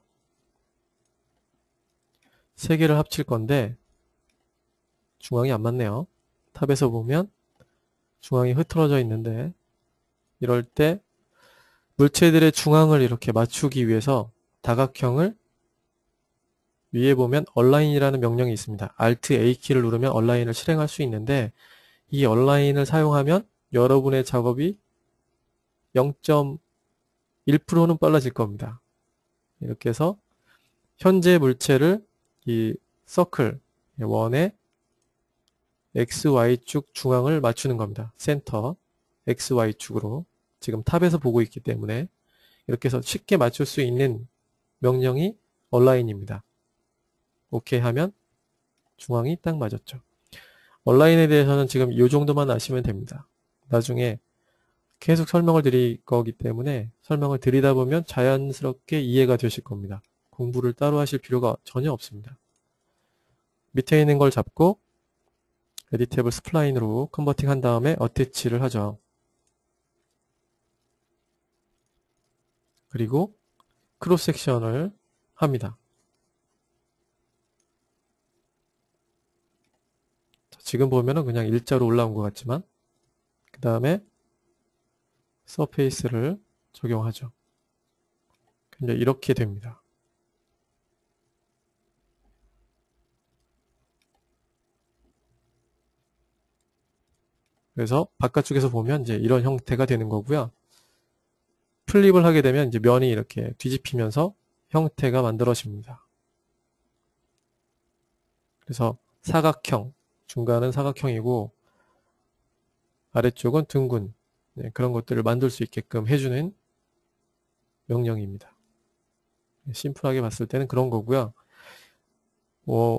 3개를 합칠 건데 중앙이 안 맞네요. 탑에서 보면 중앙이 흐트러져 있는데 이럴 때 물체들의 중앙을 이렇게 맞추기 위해서 다각형을 위에 보면 얼라인이라는 명령이 있습니다. Alt A키를 누르면 얼라인을 실행할 수 있는데 이 온라인을 사용하면 여러분의 작업이 0.1%는 빨라질 겁니다. 이렇게 해서 현재 물체를 이 서클 원의 XY축 중앙을 맞추는 겁니다. 센터 XY축으로 지금 top에서 보고 있기 때문에 이렇게 해서 쉽게 맞출 수 있는 명령이 align입니다. 오케이 하면 중앙이 딱 맞았죠. 온라인에 대해서는 지금 이 정도만 아시면 됩니다. 나중에 계속 설명을 드릴 거기 때문에 설명을 드리다 보면 자연스럽게 이해가 되실 겁니다. 공부를 따로 하실 필요가 전혀 없습니다. 밑에 있는 걸 잡고 Editable Spline으로 converting 한 다음에 attach를 하죠. 그리고 cross section을 합니다. 지금 보면은 그냥 일자로 올라온 것 같지만 그 다음에 서페이스를 적용하죠. 근데 이렇게 됩니다. 그래서 바깥쪽에서 보면 이제 이런 형태가 되는 거고요. 플립을 하게 되면 이제 면이 이렇게 뒤집히면서 형태가 만들어집니다. 그래서 사각형, 중간은 사각형이고 아래쪽은 둥근 네, 그런 것들을 만들 수 있게끔 해주는 명령입니다. 네, 심플하게 봤을 때는 그런 거고요. 어,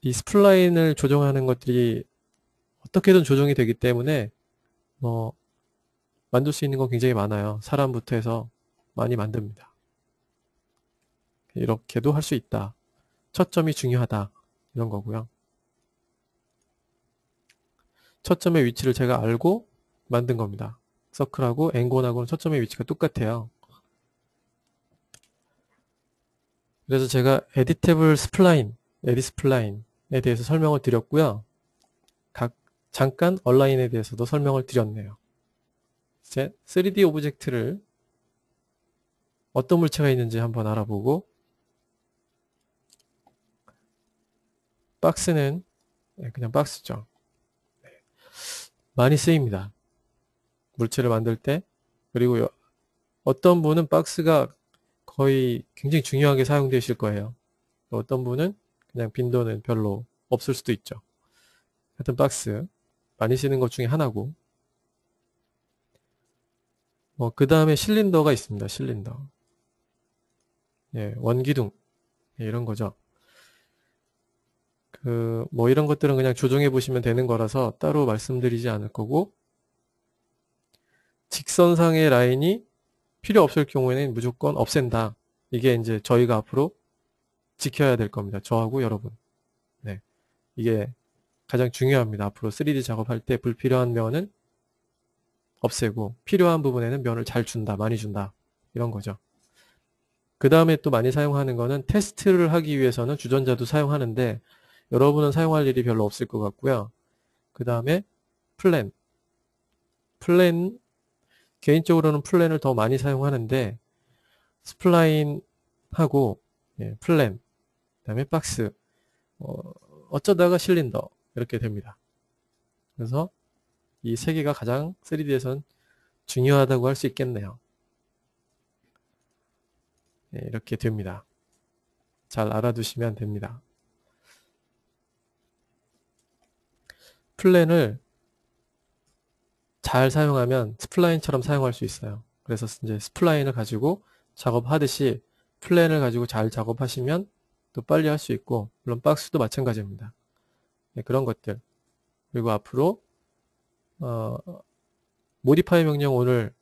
이 Spline을 조정하는 것들이 어떻게든 조정이 되기 때문에 뭐 만들 수 있는 건 굉장히 많아요. 사람부터 해서 많이 만듭니다. 이렇게도 할 수 있다. 초점이 중요하다. 이런 거고요. 초점의 위치를 제가 알고 만든 겁니다. Circle하고 NGon하고는 초점의 위치가 똑같아요. 그래서 제가 Editable Spline, Edit Spline에 대해서 설명을 드렸고요. 각 잠깐 Align에 대해서도 설명을 드렸네요. 이제 3D Object를 어떤 물체가 있는지 한번 알아보고 박스는 네, 그냥 박스죠. 네. 많이 쓰입니다. 물체를 만들 때 그리고 어떤 분은 박스가 거의 굉장히 중요하게 사용되실 거예요. 어떤 분은 그냥 빈도는 별로 없을 수도 있죠. 하여튼 박스 많이 쓰는 것 중에 하나고 뭐, 그 다음에 실린더가 있습니다. 실린더. 예, 원기둥. 예, 이런 거죠. 그, 뭐, 이런 것들은 그냥 조정해 보시면 되는 거라서 따로 말씀드리지 않을 거고, 직선상의 라인이 필요 없을 경우에는 무조건 없앤다. 이게 이제 저희가 앞으로 지켜야 될 겁니다. 저하고 여러분. 네. 이게 가장 중요합니다. 앞으로 3D 작업할 때 불필요한 면은 없애고 필요한 부분에는 면을 잘 준다, 많이 준다 이런 거죠. 그 다음에 또 많이 사용하는 거는 테스트를 하기 위해서는 주전자도 사용하는데 여러분은 사용할 일이 별로 없을 것 같고요. 그 다음에 Plane Plane 개인적으로는 Plane을 더 많이 사용하는데 Spline하고 예, Plane 그 다음에 박스 어, 어쩌다가 실린더 이렇게 됩니다. 그래서 이 세 개가 가장 3D에선 중요하다고 할 수 있겠네요. 네, 이렇게 됩니다. 잘 알아두시면 됩니다. Plane을 잘 사용하면 Spline처럼 사용할 수 있어요. 그래서 이제 Spline을 가지고 작업하듯이 Plane을 가지고 잘 작업하시면 또 빨리 할 수 있고 물론 박스도 마찬가지입니다. 네, 그런 것들 그리고 앞으로 어, 모디파이 명령 오늘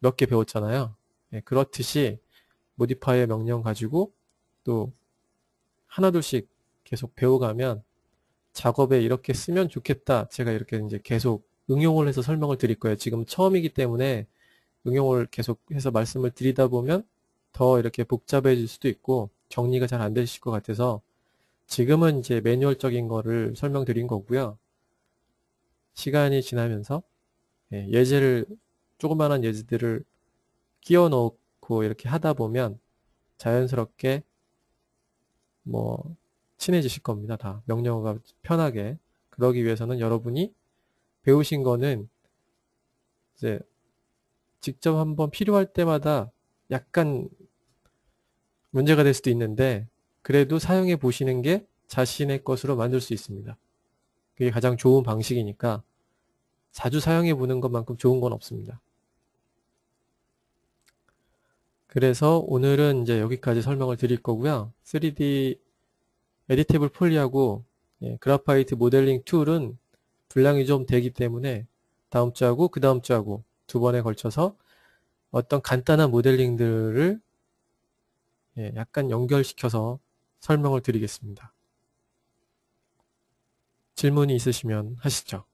몇 개 배웠잖아요. 예, 그렇듯이 모디파이 명령 가지고 또 하나둘씩 계속 배워가면 작업에 이렇게 쓰면 좋겠다. 제가 이렇게 이제 계속 응용을 해서 설명을 드릴 거예요. 지금 처음이기 때문에 응용을 계속 해서 말씀을 드리다 보면 더 이렇게 복잡해질 수도 있고 정리가 잘 안 되실 것 같아서 지금은 이제 매뉴얼적인 거를 설명드린 거고요. 시간이 지나면서 예, 예제를 조그마한 예제들을 끼워 넣고 이렇게 하다 보면 자연스럽게 뭐 친해지실 겁니다. 다 명령어가 편하게 그러기 위해서는 여러분이 배우신 거는 이제 직접 한번 필요할 때마다 약간 문제가 될 수도 있는데 그래도 사용해 보시는 게 자신의 것으로 만들 수 있습니다. 그게 가장 좋은 방식이니까 자주 사용해 보는 것만큼 좋은 건 없습니다. 그래서 오늘은 이제 여기까지 설명을 드릴 거고요. 3D Editable Poly하고 예, Graphite Modeling Tool은 분량이 좀 되기 때문에 다음 주하고 그 다음 주하고 두 번에 걸쳐서 어떤 간단한 모델링들을 예, 약간 연결시켜서 설명을 드리겠습니다. 질문이 있으시면 하시죠.